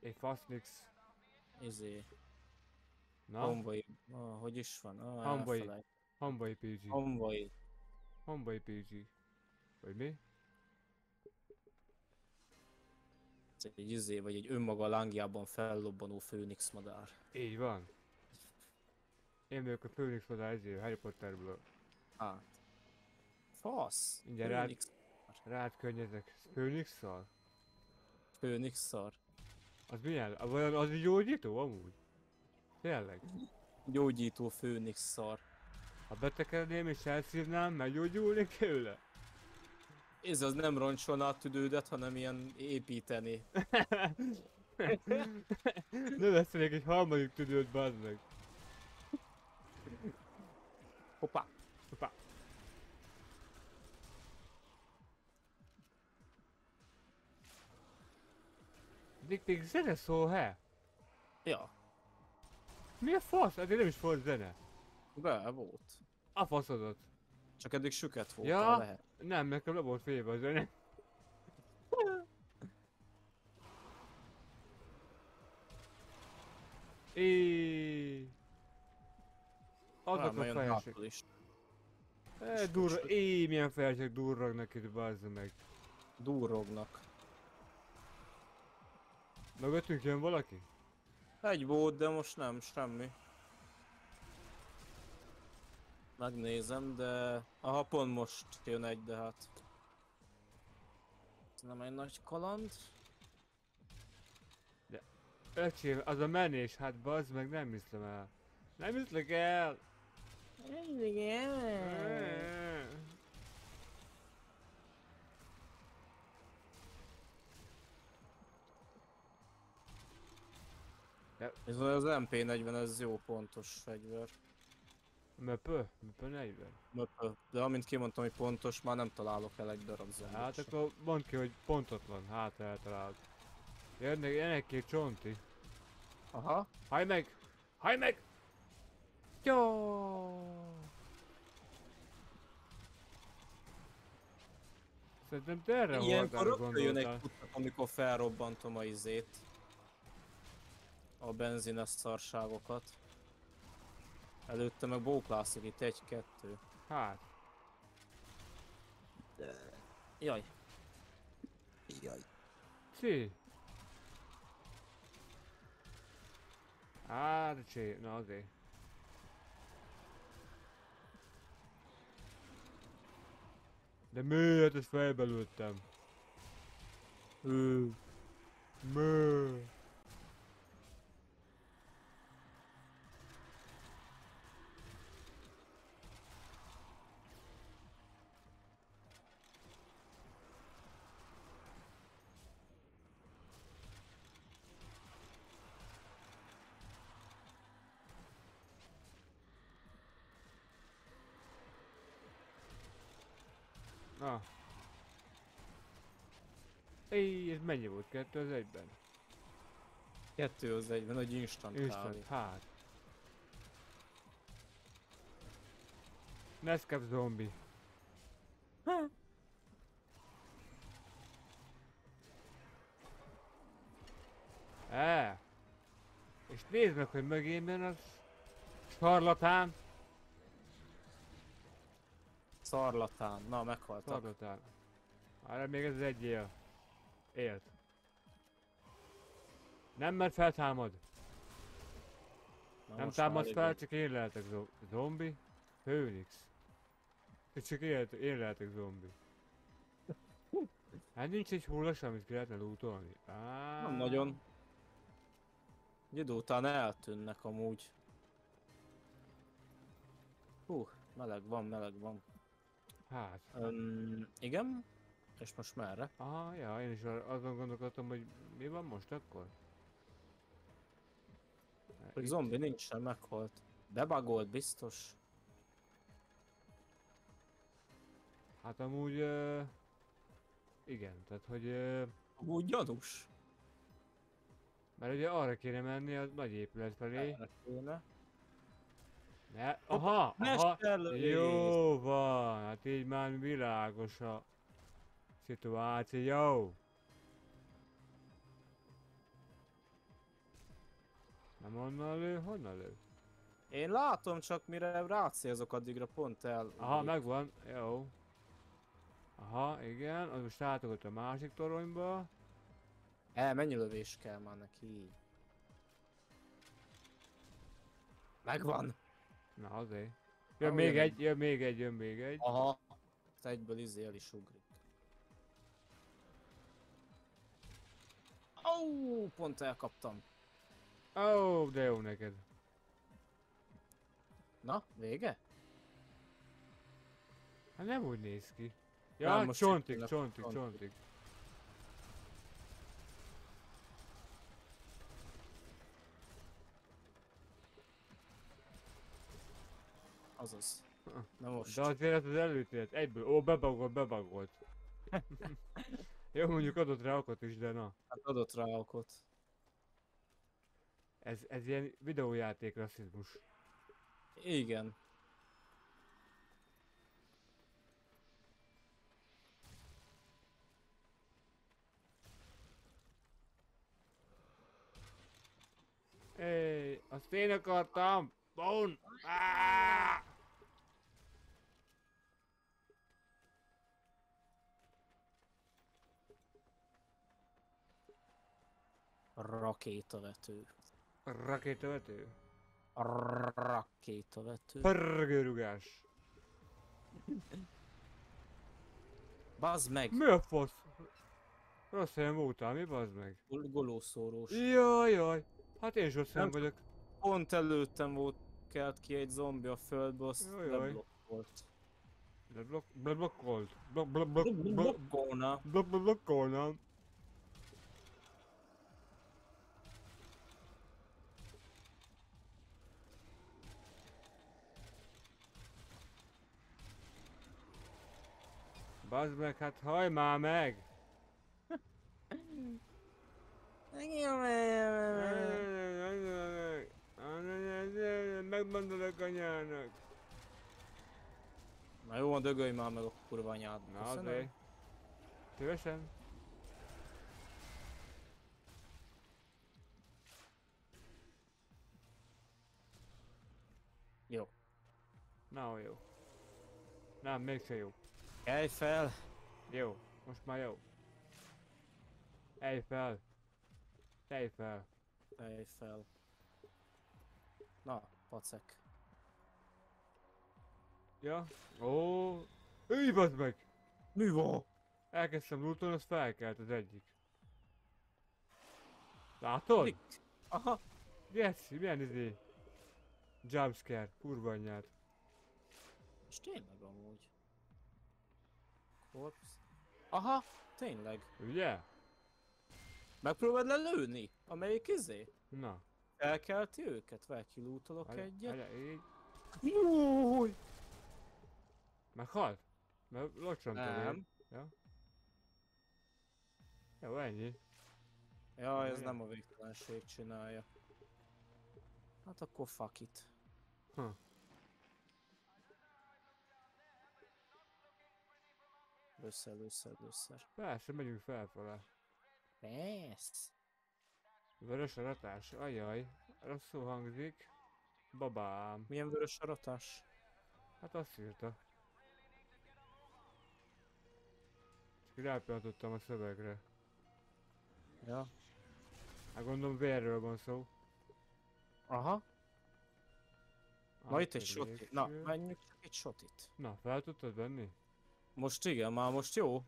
Egy fasznix. Izé, Na, Honvai. Ah, hogy is van? Ah, elfelejt- hambai PG. Honvai. Hambai PG. Vagy mi? Ez egy izé, vagy egy önmaga lángjában fellobbanó főnix madár. Így van. Én vagyok a Főnix vadár ezért Harry Potterből. Hát. Fasz. Mindjárt rád-. Rád könnyezek. főnix -szal? Főnix szar. Az milyen? Az egy gyógyító amúgy? Tényleg? Gyógyító főnix szar. Ha betekerném és elszívnám, meggyógyulnék tőle? Ez az nem roncsolná a tüdődet, hanem ilyen építeni. Növesztenék egy harmadik tüdőt, bazd meg. Hoppá. Még, még zene szól, he? Ja, Mi a fasz? Eddig nem is volt zene. be volt. A faszodat. Csak eddig süket volt, Ja. lehet. Nem, nekem le volt félve a zene. É. Azok a fejesek. Eh, durra, éj, milyen fejesek durragnak itt, bazd meg. Durrognak. Mögöttünk jön valaki? Egy volt, de most nem, semmi. Megnézem, de... Aha, pont most jön egy, de hát... Ez nem egy nagy kaland. Öcsém, az a menés, hát bazd meg, nem hiszem el. Nem hiszlek el! Eh. Ez az MP40, ez jó pontos fegyver. Möpö? Möpö 40? Möpö. De amint kimondtam, hogy pontos, már nem találok el egy darab zombot Hát sem. akkor mondd ki, hogy pontatlan, hát eltalálod. Jönnek, jönnek két csonti. Aha. Hajj meg! Hajj meg! Jó! Szerintem te erre Ilyenkor rögtön jön egy kutak, amikor felrobbantom a izét. A benzines szarságokat. Előtte meg bóklászik itt egy-kettő. Hát, Jaj. Jaj. ci. Hát, csi, na azért. De miért ezt fejbe lőttem? Ő. Mö. Éj, ez mennyi volt? Kettő az egyben? Kettő az egyben, egy instant, Instant, hát. Nescafe zombi. E. És nézd meg, hogy mögém jön az sarlatán. Szarlatán. Na, meghaltak. Szarlatán. Arra még ez egy él. Élt. Nem, mert feltámad. Na, Nem elég fel, csak én lehetek zo- zombi. Főnix. Csak én, én lehetek zombi. Hát nincs egy hullas, amit ki lehetne lootolni. Á, Nem nagyon. Egy idő után eltűnnek amúgy. Hú, meleg van, meleg van. Hát. Um, igen? És most merre? Aha, ja, én is azon gondolkodtam, hogy mi van most akkor? Hogy Itt- zombi nincsen, meghalt. Bebagolt biztos. Hát amúgy... Uh, igen, tehát hogy... Uh, Úgy gyanús. mert ugye arra kéne menni a nagy épület felé. Erre kéne. Ne, aha, aha. Jó van, hát így már világos a szituáció. Nem onnan lő, honnan lő? Én látom, csak mire rácélzok addigra pont el. Aha, megvan, jó. Aha, igen, az most átugott a másik toronyba. El, mennyi lövés kell már neki? Megvan. Na azért. Jön Ah, még olyan. egy, jön még egy, jön még egy. Aha. Te egyből izé el is ugrik. Ó, pont elkaptam. Ó, oh, de jó neked. Na, vége? Hát nem úgy néz ki. Ja, most csontig, csontig, csontig. csontig. Azaz. Ah. Na most. De azért az előtért egyből, ó, bebagolt, bebagolt. Jó, mondjuk adott rá okot is, de na. Hát adott rá okot. Ez, ez ilyen videójáték rasszizmus. Igen. Éj, azt én akartam! Bone! Ah! Rakétavető. Rakétavető. Rakétavető. Pörgőrugás. Bazd meg! Mi a fasz? Rossz helyen voltál, mi bazd meg? Gol- Golószórós. Jaj, jaj. Hát én is rossz helyen vagyok. Pont előttem volt, kelt ki egy zombi a földből, azt Jaj, jaj. leblokkolt. Leblok- Leblokkolt. Blok- blok- blok- blok- Blokkolna. Bazd meg, hát hajj már meg! Megmondolok anyának. Na jó, dögölj már meg a kurva anyád. Na azért. Szívesen. Jó. Na jó. Nem, mégse jó. Kelj fel! Jó, most már jó. Ej fel. Ej fel. Kelj fel. Na, pacek. Ja? Ó. Bazd meg! Mi van? Elkezdtem lootolni, az felkelt az egyik. Látod? Mi? Aha, Yes, milyen izé? Jumpscare, kurva anyját. és tényleg amúgy. Corpse. Aha, tényleg. Ugye? Megpróbáld lelőni? Amelyik izé? Na. Elkelti őket? Vel kilútolok Várja, egyet. várja, így. Júj! Meghalt? Mert locsontam Nem. Ja? Jó, ennyi. Ja, ez nem a végtelenség csinálja. Hát akkor fuck it. Hm. Először, először, először. Persze, megyünk felfele. Persze. Vörös a ratás, ajaj. Rosszul hangzik. Babám. Milyen vörös aratás? Hát azt írta. Csak rápillantottam a szövegre. Ja. Hát gondolom vérről van szó. Aha. Na itt egy sotit. Na, menjünk csak egy sotit. Na, fel tudtad venni? Most igen, már most jó.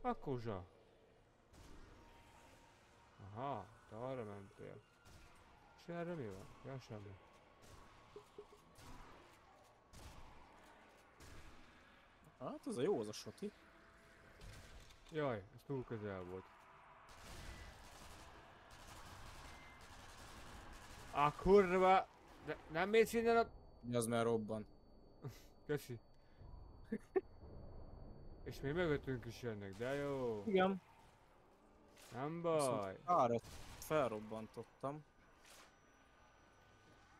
Akkuzsa. Aha, te arra mentél. És erre mi van? Ja, semmi. Hát az a jó az a soti. Jaj, ez túl közel volt. A kurva! De nem mész innen a... Mi az már robban? Köszi. És még mögöttünk is jönnek, de jó. Igen. Nem baj. Árat felrobbantottam.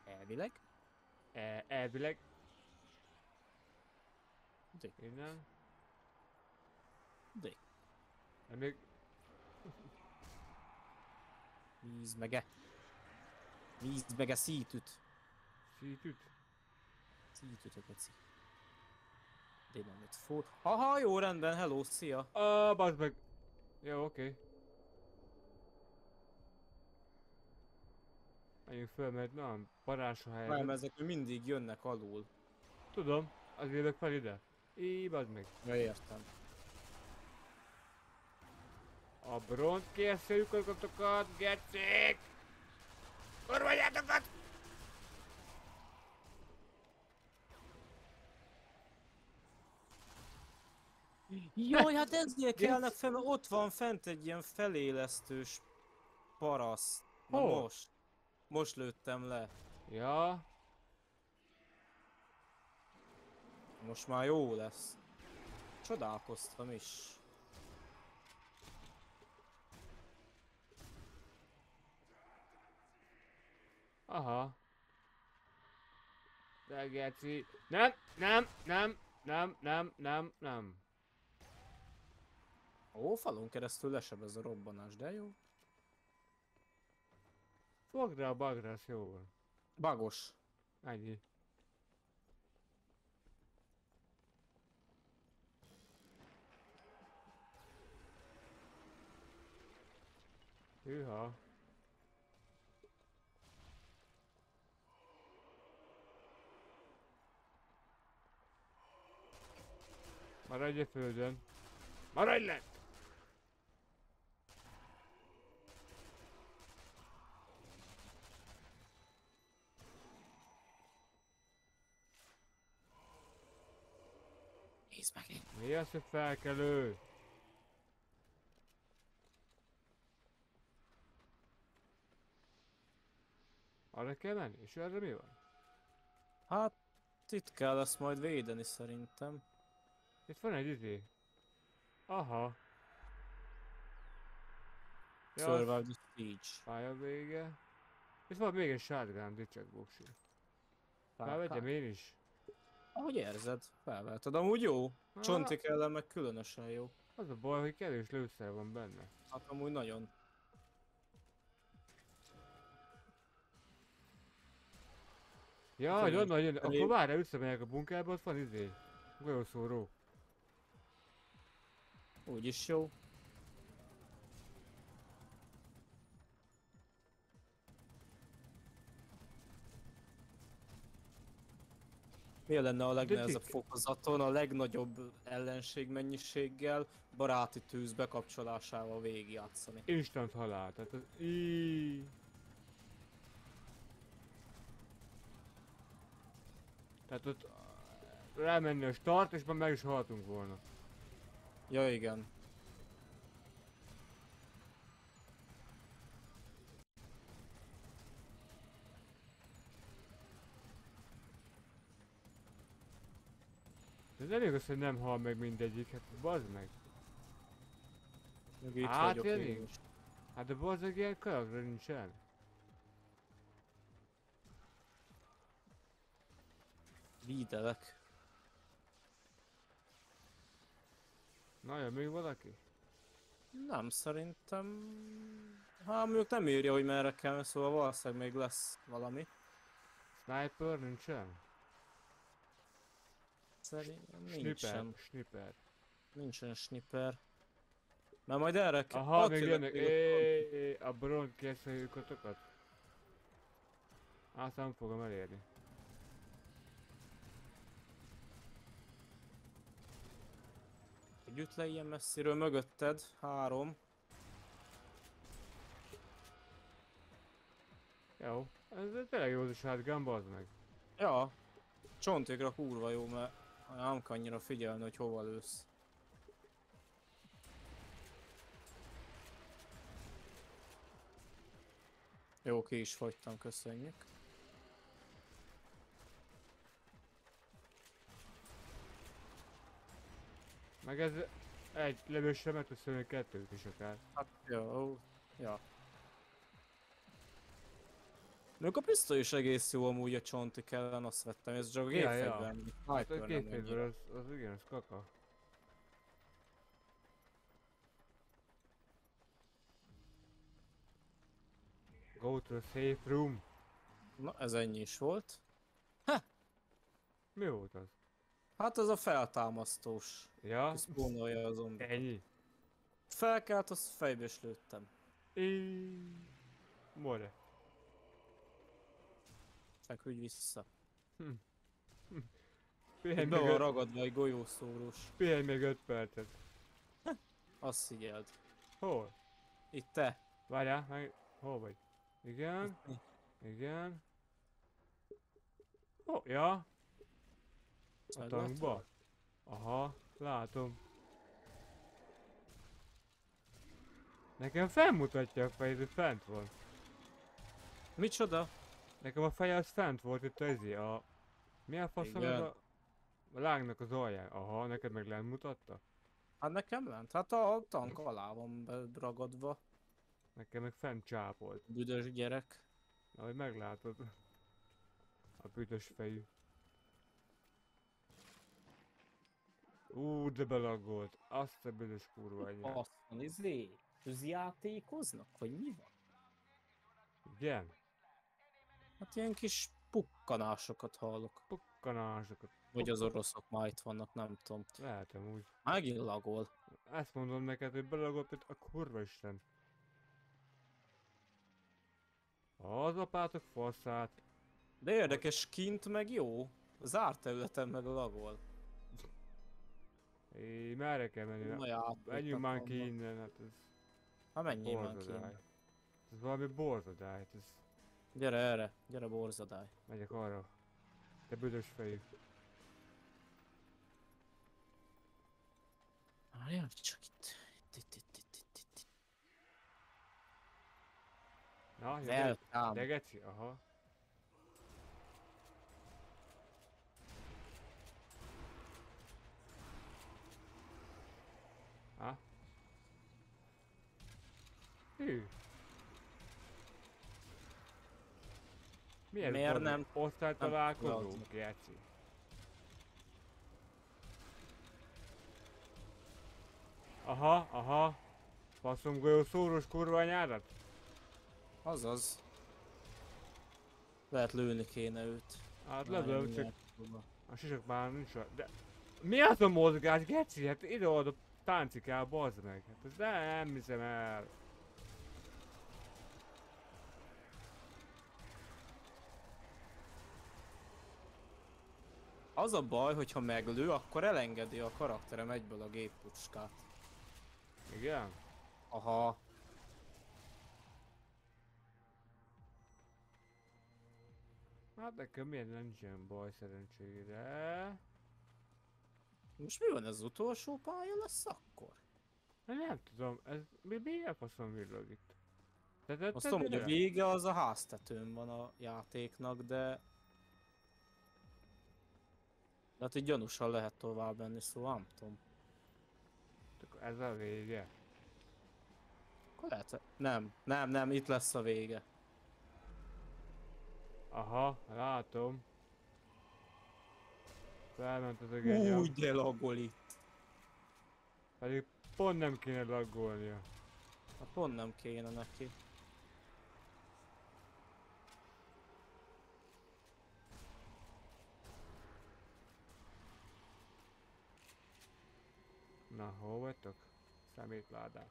Elvileg. E, elvileg. De. Innen. De. De még... Víz mege. Víz mege szítüt. Szítüt? A geci. Dynamit for. Aha, jó, rendben, hello, szia. Ah, bazd meg. Jó, oké. Okay. Menjünk föl, mert nem parás a Nem, helyzet. ezek mindig jönnek alul. Tudom, azért jövök fel ide. Így, bazd meg. Ja, értem. A bronz készüljükötokat, gecék! Kurvanyátokat! Jaj, hát ezért kellene fel, ott van fent egy ilyen felélesztős paraszt. Na Hol? most. Most lőttem le. Ja, Most már jó lesz. Csodálkoztam is. aha. De geci. Nem, nem, nem, nem, nem, nem, nem. Ó, falon keresztül lesebez a robbanás, de jó. Fogd rá a bagra, az jó van. Bagos. Ennyi. Hűha. Maradj a földön. Maradj lent! Nézd meg. Mi az, hogy felkelő? Arra kell menni? És arra mi van? Hát itt kell ezt majd védeni szerintem. Itt van egy izé. Aha. Ja, az Survive the siege. pálya vége. Itt van még egy shotgun, dicsek boksi. Felvegyem én is. Ahogy érzed, felvetted. Amúgy jó. Csontik ellen meg különösen jó. Az a baj, hogy kevés lőszer van benne. Hát amúgy nagyon. Ja, Hát, hogy hogy onnan jön. Akkor várj, visszamegyek a bunkerbe, ott van izé. Golyószóró. Úgyis jó. Mi lenne a legnehezebb fokozaton, a legnagyobb ellenség mennyiséggel, baráti tűz bekapcsolásával végigjátszani? Instant halál. Tehát az. Tehát ott rámenni a start, és már meg is haltunk volna. Ja igen. De nem igaz, hogy nem hal meg mindegyik, hát bazd meg. Meg itt Hát, vagyok én elég. is. Hát de bazd meg ilyen karakter nincsen. Vídelek. Na jön még valaki? Nem, szerintem... Hát mondjuk nem írja, hogy merre kell, szóval valószínűleg még lesz valami. Sniper nincsen? Szerintem Sniper, nincsen. sniper. Nincsen sniper. Mert majd erre kell... Aha, még jönnek a bronz készüljükötöket. Azt nem fogom elérni. Együtt le ilyen messziről, mögötted, három. Jó. Ez tényleg jó az a shotgun, bazd meg. Ja, csontékra kurva jó, mert nem kell annyira figyelni, hogy hova lősz. Jó, ki is fogytam, köszönjük. Meg ez egy lövésre meg tudsz lőni kettőt is akár. Hát, jó, ja. Még a pisztoly is egész jó amúgy a csontik ellen, azt vettem, ez csak a Ja, ja. gépfegyver, Hát a sniper két nem fegyver annyira. az, az igen, az kaka. Go to the safe room. Na, ez ennyi is volt. Mi volt az? Hát az a feltámasztós. Ja? Spawnolja a zombi. Ennyi? Felkelt, azt fejbe is lőttem. I... More. Feküdj vissza. Pihenj Be még, van ragadva egy golyószórós. pihenj még öt percet. Azt figyeld. Hol? Itt te. Várjál, meg... Hol vagy? Igen, igen. Ó, ja, a tankba. Aha, látom. Nekem felmutatja a fejét, hogy fent van. Micsoda? Nekem a feje az fent volt itt az a... Milyen faszom ez a... A lágnak az alján. Aha, neked meg lent mutatta? Hát nekem ment. Hát a tank alá van ragadva. Nekem meg fent csápolt. Büdös gyerek. Ahogy meglátod. A büdös fejű. Ú, de belaggolt. Azt a büdös kurva anyját. Azt van, izé. Tűzjátékoznak? Hogy mi van? Igen? Hát ilyen kis pukkanásokat hallok. Pukkanásokat. Vagy az oroszok már itt vannak, nem tudom. Lehet amúgy. Megint lagol. Ezt mondom neked, hogy belagott, mint a kurva isten. Az apátok faszát. De érdekes, kint meg jó. Zárt területen meg lagol. É, merre kell menni? Játéknak Menjünk már ki innen, hát ez Hát menjél már ki. borzadály. Ez valami borzadály, hát ez... Gyere erre, gyere borzadály. Megyek arra. Te büdös fejű. Várjál, csak itt. Itt, itt, itt, itt, itt, itt. Na, Welcome. de geci, aha. Ha? Hű. Miért, Miért nem- Osztálytalálkozó? tudod. Geci. Aha, aha. Faszom golyó szórós kurva anyádat? Azaz. Lehet lőni kéne őt. Hát lövöm, csak a sisek már nincs. De... Mi az a mozgás, geci? Hát ide-oda táncikál, bazd meg. Hát ez nem hiszem el. Az a baj, hogyha meglő, akkor elengedi a karakterem egyből a géppucskát. Igen? Aha. Hát nekem milyen nincsen baj szerencsére. Most mi van, ez az utolsó pálya lesz akkor? Hát nem tudom, ez mi, milyen faszom villog itt? Azt tudom, hogy a vége az a háztetőn van a játéknak, de... De hát így gyanúsan lehet tovább menni, szóval nem tudom. Ez a vége. Akkor lehet... Nem, nem, nem, itt lesz a vége. Aha, látom. Felment az a genyom. Úgy de lagol itt. Pedig pont nem kéne laggolnia. Hát pont nem kéne neki. Na, hol vagytok? Szemétládák.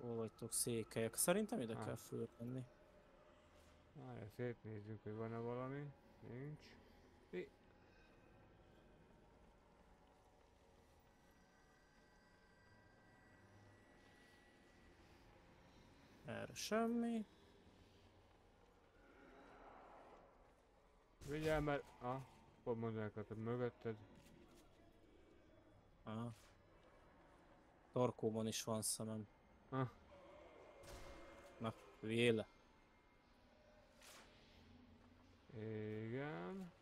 Hol vagytok székelyek? Szerintem ide Ah. kell fölmenni. Várjál, szétnézzük, hogy van-e valami. Nincs. Mi? Erre semmi. Vigyázz, mert... Ah, pont hogy mögötted. Aha. Tarkóban is van szemem. Ah. Na, véle. Igen.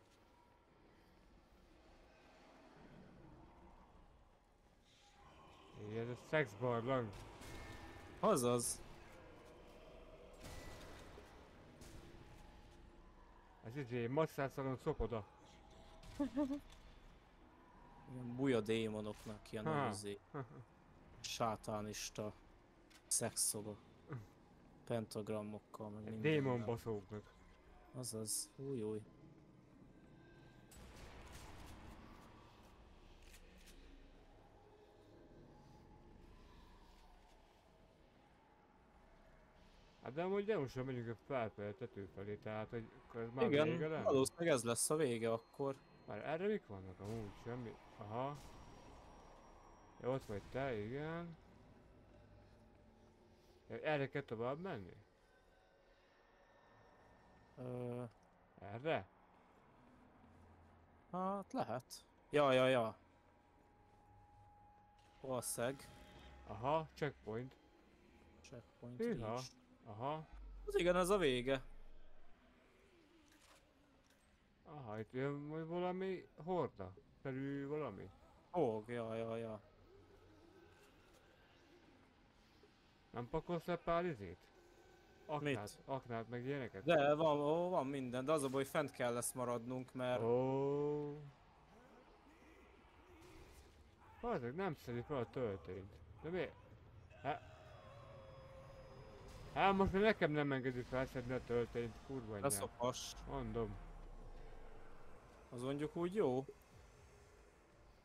Igen, ez szexbarlang. Azaz. Ez izé, masszászalon szopoda. Ilyen buja démonoknak ilyen Ha. Sátánista. Szexszoba. Pentagramokkal, meg minden. Démon baszóknak. Azaz. Új, új. Hát de amúgy gyanúsan megyünk a felfelé tető felé, tehát hogy ez már Igen, vége lenne? valószínűleg ez lesz a vége akkor. Már erre mik vannak amúgy? Semmi? Aha. Ott vagy te, igen. Erre kell tovább menni? Ö, Erre? hát lehet. Ja, ja, ja. Valószínűleg. Aha, checkpoint. Checkpoint Hűha. reach. Aha. Az igen, ez a vége. Aha, itt jön valami horda. Szerű valami. Fog, ja, ja, ja. Nem pakolsz le pár izét? Aknát, Mit? aknát meg ilyeneket? De van, ó, van minden, de az a baj, hogy fent kell lesz maradnunk, mert... Ó. Bazeg, nem szedi fel a töltényt. De miért? Hát... Hát most már nekem nem engedi felszedni a töltényt, kurva anyját. Leszopas. Mondom. Az mondjuk úgy jó.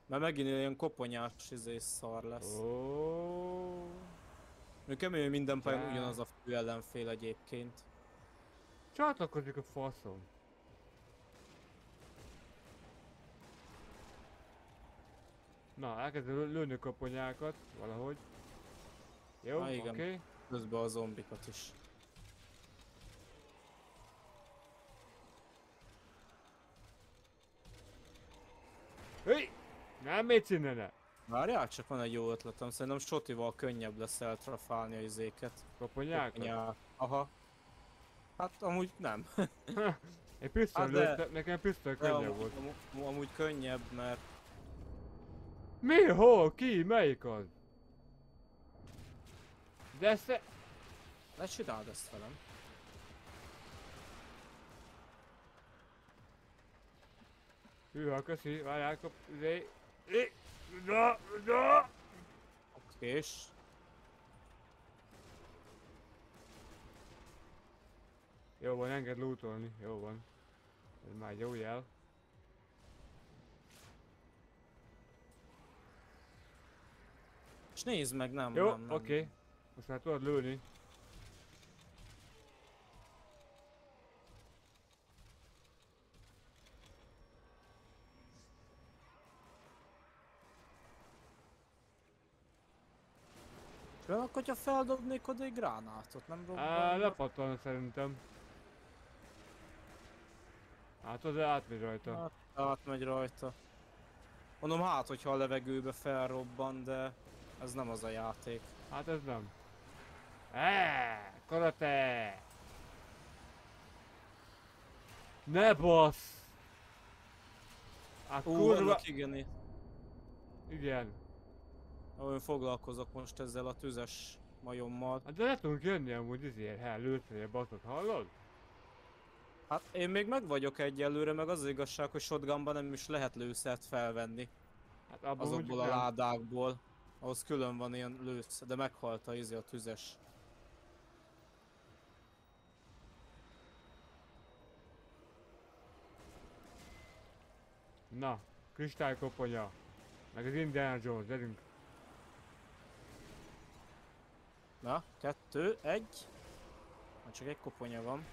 Mert megint ilyen koponyás izé szar lesz. Ó. Még kemény minden pályán ugyanaz a fő ellenfél egyébként. Csatlakozik a faszom. Na, elkezdem lő- lőni a koponyákat, valahogy. Jó, oké. igen. Okay. Közben a zombikat is. Hé! Nem mész innen el! Várjál, csak van egy jó ötletem. Szerintem Sotival könnyebb lesz eltrafálni a izéket. Koponyákat? Koponyák. Aha. Hát amúgy nem. Egy pisztoly Hát de- lőtt, nekem pisztoly könnyebb amúgy, volt. amúgy, amúgy könnyebb, mert Mi? Hol? Ki? Melyik az? De ezt... ne csináld ezt velem. Hűha, köszi, várjál, kap... Izé... Da, da! És Jó van, engedd lootolni, jó van. Ez már jó jel. És nézd meg, nem, Jó, nem, nem. oké. Most már tudod lőni. Hogyha feldobnék oda egy gránátot, nem Á, robbanna? lepattan szerintem. Hát az átmegy rajta. Hát, átmegy rajta. Mondom, hát, hogyha a levegőbe felrobban, de ez nem az a játék. Hát ez nem. Eee, karate! Ne bassz! Hát Ú, kurva... igen, Igen. Ahogy foglalkozok most ezzel a tüzes majommal. Hát de le tudunk jönni amúgy izért, hát lőtt a baszot, hallod? Hát én még meg vagyok egyelőre, meg az, az igazság, hogy shotgunban nem is lehet lőszert felvenni. Hát Azokból a ládákból. Ahhoz külön van ilyen lősz, de meghalt a izé a tüzes. Na, kristálykoponya. Meg az Indiana Jones, gyerünk. Na, kettő, egy. Na csak egy koponya van.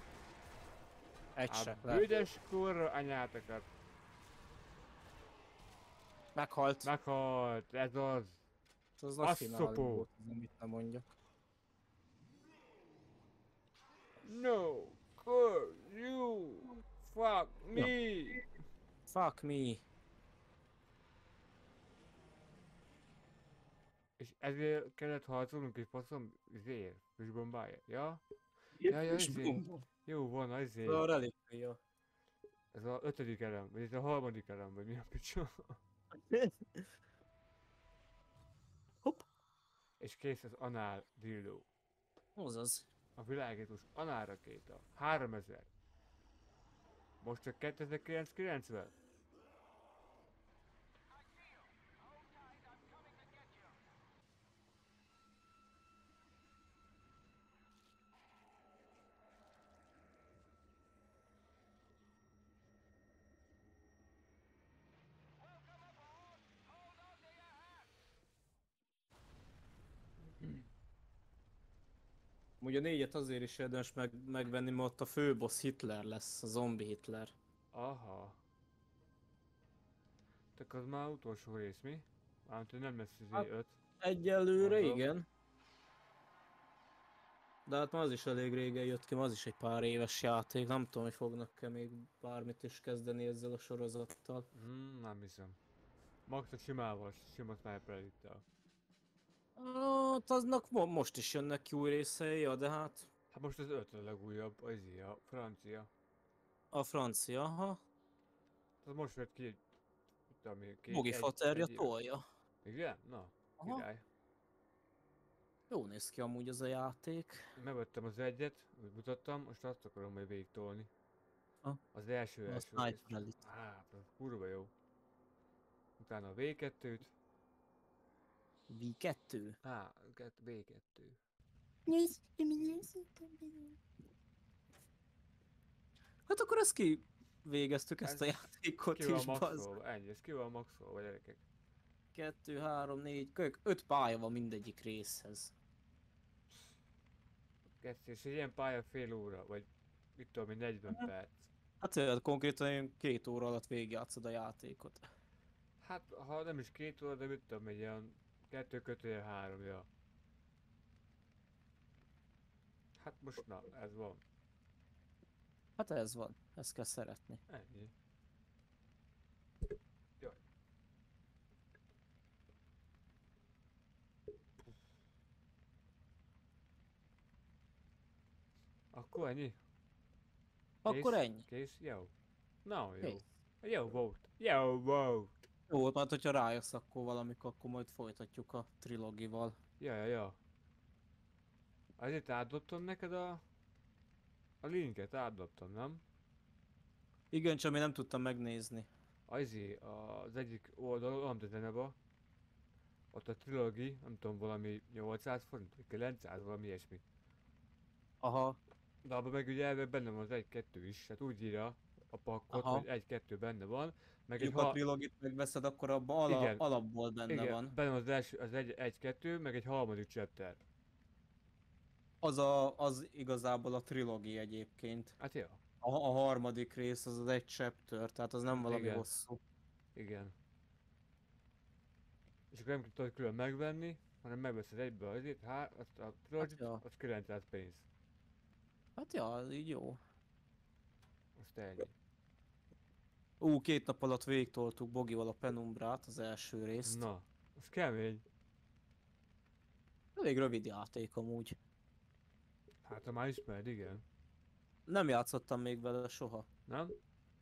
Egy Hát se, büdös kurva anyátokat. Meghalt. Meghalt, ez az. Ez nagy azt finálé volt, amit nem mondjak. No, good, you, fuck me. Fuck me. És ezért kellett harcolnunk egy faszom, izért, füstbombáért, ja? Ja, ja. Jó van, azért. A relikvia. Ez a ötödik elem, vagy ez a harmadik elem, vagy mi a picsa. Hopp. És kész az anál dildó. Azaz. A világítós anál rakéta. 3000. Most csak 2990? Ugye a négyet azért is érdemes meg, megvenni, mert ott a főboss Hitler lesz, a zombi Hitler. Aha. Tehát az már utolsó rész, mi? Mármint, nem lesz Hát- izé 5. Egyelőre Mondom. igen. De hát már az is elég régen jött ki, az is egy pár éves játék, nem tudom, hogy fognak-e még bármit is kezdeni ezzel a sorozattal. Hmm, nem hiszem. Max a simával, sima sniper elittel. Hát aznak mo- most is jönnek ki új részei, ja, de hát Hát most az öt a legújabb, az izé, a francia. a francia, ha. Az most vett ki egy... tudom két- Bogi egy- faterja egy tolja. Igen? Na, Aha. király. Jó néz ki amúgy az a játék. Megvettem az egyet, úgy mutattam, most azt akarom majd végig tolni. Ha. Az első A első. Elite. Á, kurva jó. Utána a V2-t. V2. Á, kett- V2. Hát akkor ezt ki végeztük ezt a játékot Ki van is, bazd. ennyi, ez ki van maxolva, gyerekek. Kettő, három, négy, kök, öt pálya van mindegyik részhez. Kettő, és egy ilyen pálya fél óra, vagy mit tudom én, 40 perc. Hát olyan konkrétan ilyen két óra alatt végigjátszod a játékot. Hát, ha nem is két óra, de mit tudom, egy ilyen kettő kötője három, ja. Hát most na, ez van. Hát ez van, ezt kell szeretni. Ennyi. Jaj. Akkor ennyi? Akkor Kész? ennyi. Kész? Jó. Na, jó. Kész. Jó volt. Jó volt. Jó mert hogyha rájössz akkor valamikor, akkor majd folytatjuk a trilogival. Ja, ja, ja. Azért átadtam neked a... A linket átadtam, nem? Igen, csak mi nem tudtam megnézni. Azért az egyik oldalon, de zeneba, ott a trilogi, nem tudom, valami 800 forint, vagy 900, valami ilyesmi. Aha, De abban meg ugye elve benne van az 1-2 is, hát úgy írja a pakkot, Aha. hogy 1-2 benne van, meg egy ha... trilogit megveszed, akkor abban ala, Igen. alapból benne Igen, van. benne az első, az 1-2, meg egy harmadik chapter. Az, a, az igazából a trilogi egyébként. Hát ja, A, a harmadik rész az az egy chapter, tehát az nem valami Igen. hosszú. igen. És akkor nem tudod külön megvenni, hanem megveszed egybe azért, há, azt a trilogit, ja. az 900 pénz. Hát ja, az így jó. Azt ennyi. Ú, két nap alatt végigtoltuk Bogival a Penumbrát, az első részt. Na, az kemény. Elég rövid játék amúgy. Hát ha már ismered, igen. Nem játszottam még vele soha. Nem?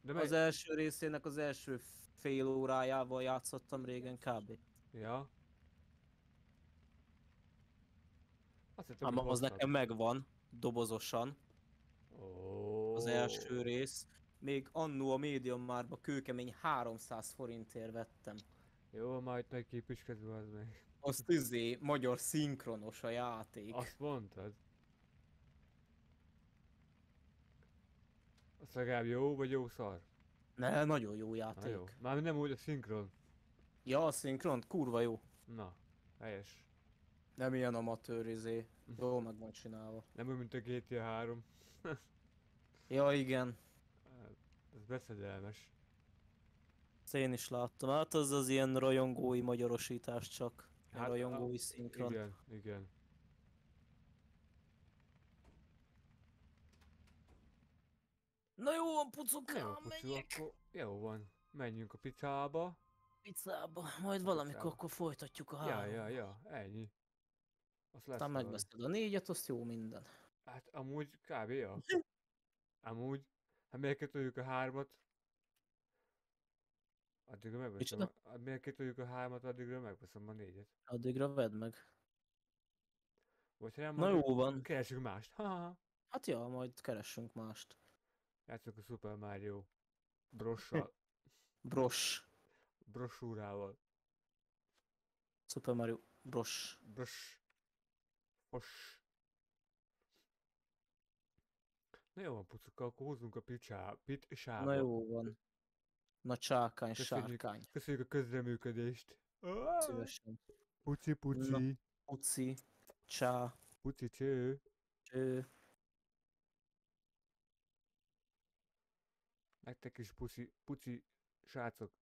De meg... Az első részének az első fél órájával játszottam régen kb. Ja. Azt hittem, Ám az nekem megvan, dobozosan, Ó. az első rész. Még annó a médium márba kőkemény 300 forintért vettem. Jó, majd meg képüskedve az meg. Azt izé, magyar szinkronos a játék. Azt mondtad. Azt legalább jó, vagy jó szar? Ne, nagyon jó Na játék. jó. Már nem úgy a szinkron. Ja, a szinkron, kurva jó. Na, helyes. Nem ilyen amatőr izé. Jó meg van csinálva. Nem úgy, mint a GTA 3. Ja, igen. Ez beszedelmes. Ezt én is láttam. Hát az az ilyen rajongói magyarosítás csak. Hát, rajongói a- szinkron. Igen, igen. Na jó van, Jó, pucukám, pucu, megyek akkor jó van. Menjünk a picába. picába. Majd valamikor Picába. akkor folytatjuk a Ja, három. ja, ja, ennyi. Azt Aztán megveszed a négyet, azt jó minden. Hát amúgy kb. ja. Amúgy, ha miért kitoljuk a hármat, addigra megveszem, Micsoda? a, miért kitoljuk a hármat, addigra megveszem a négyet. Addigra vedd meg. Vagy ha nem, Na jó van. keresünk mást. Ha, ha. Hát ja, majd keressünk mást. Játszunk a Super Mario brossal, Bros. brossúrával. Super Mario Bros. Bros. Fos. Na jó van, pucuka, akkor húzzunk a picsá, pitsába. Na jó van. Na csákány, Köszönjük. sárkány. Köszönjük a közreműködést. Ah, Szívesen. Puci, puci. Uci. Csá. Puci, cső. Cső. Nektek is puszi, puci, srácok.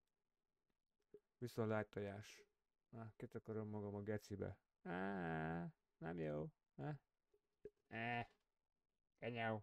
Viszontlátás. Na, kitakarom magam a gecibe. Á, nem jó. Á. Á. Kenyau.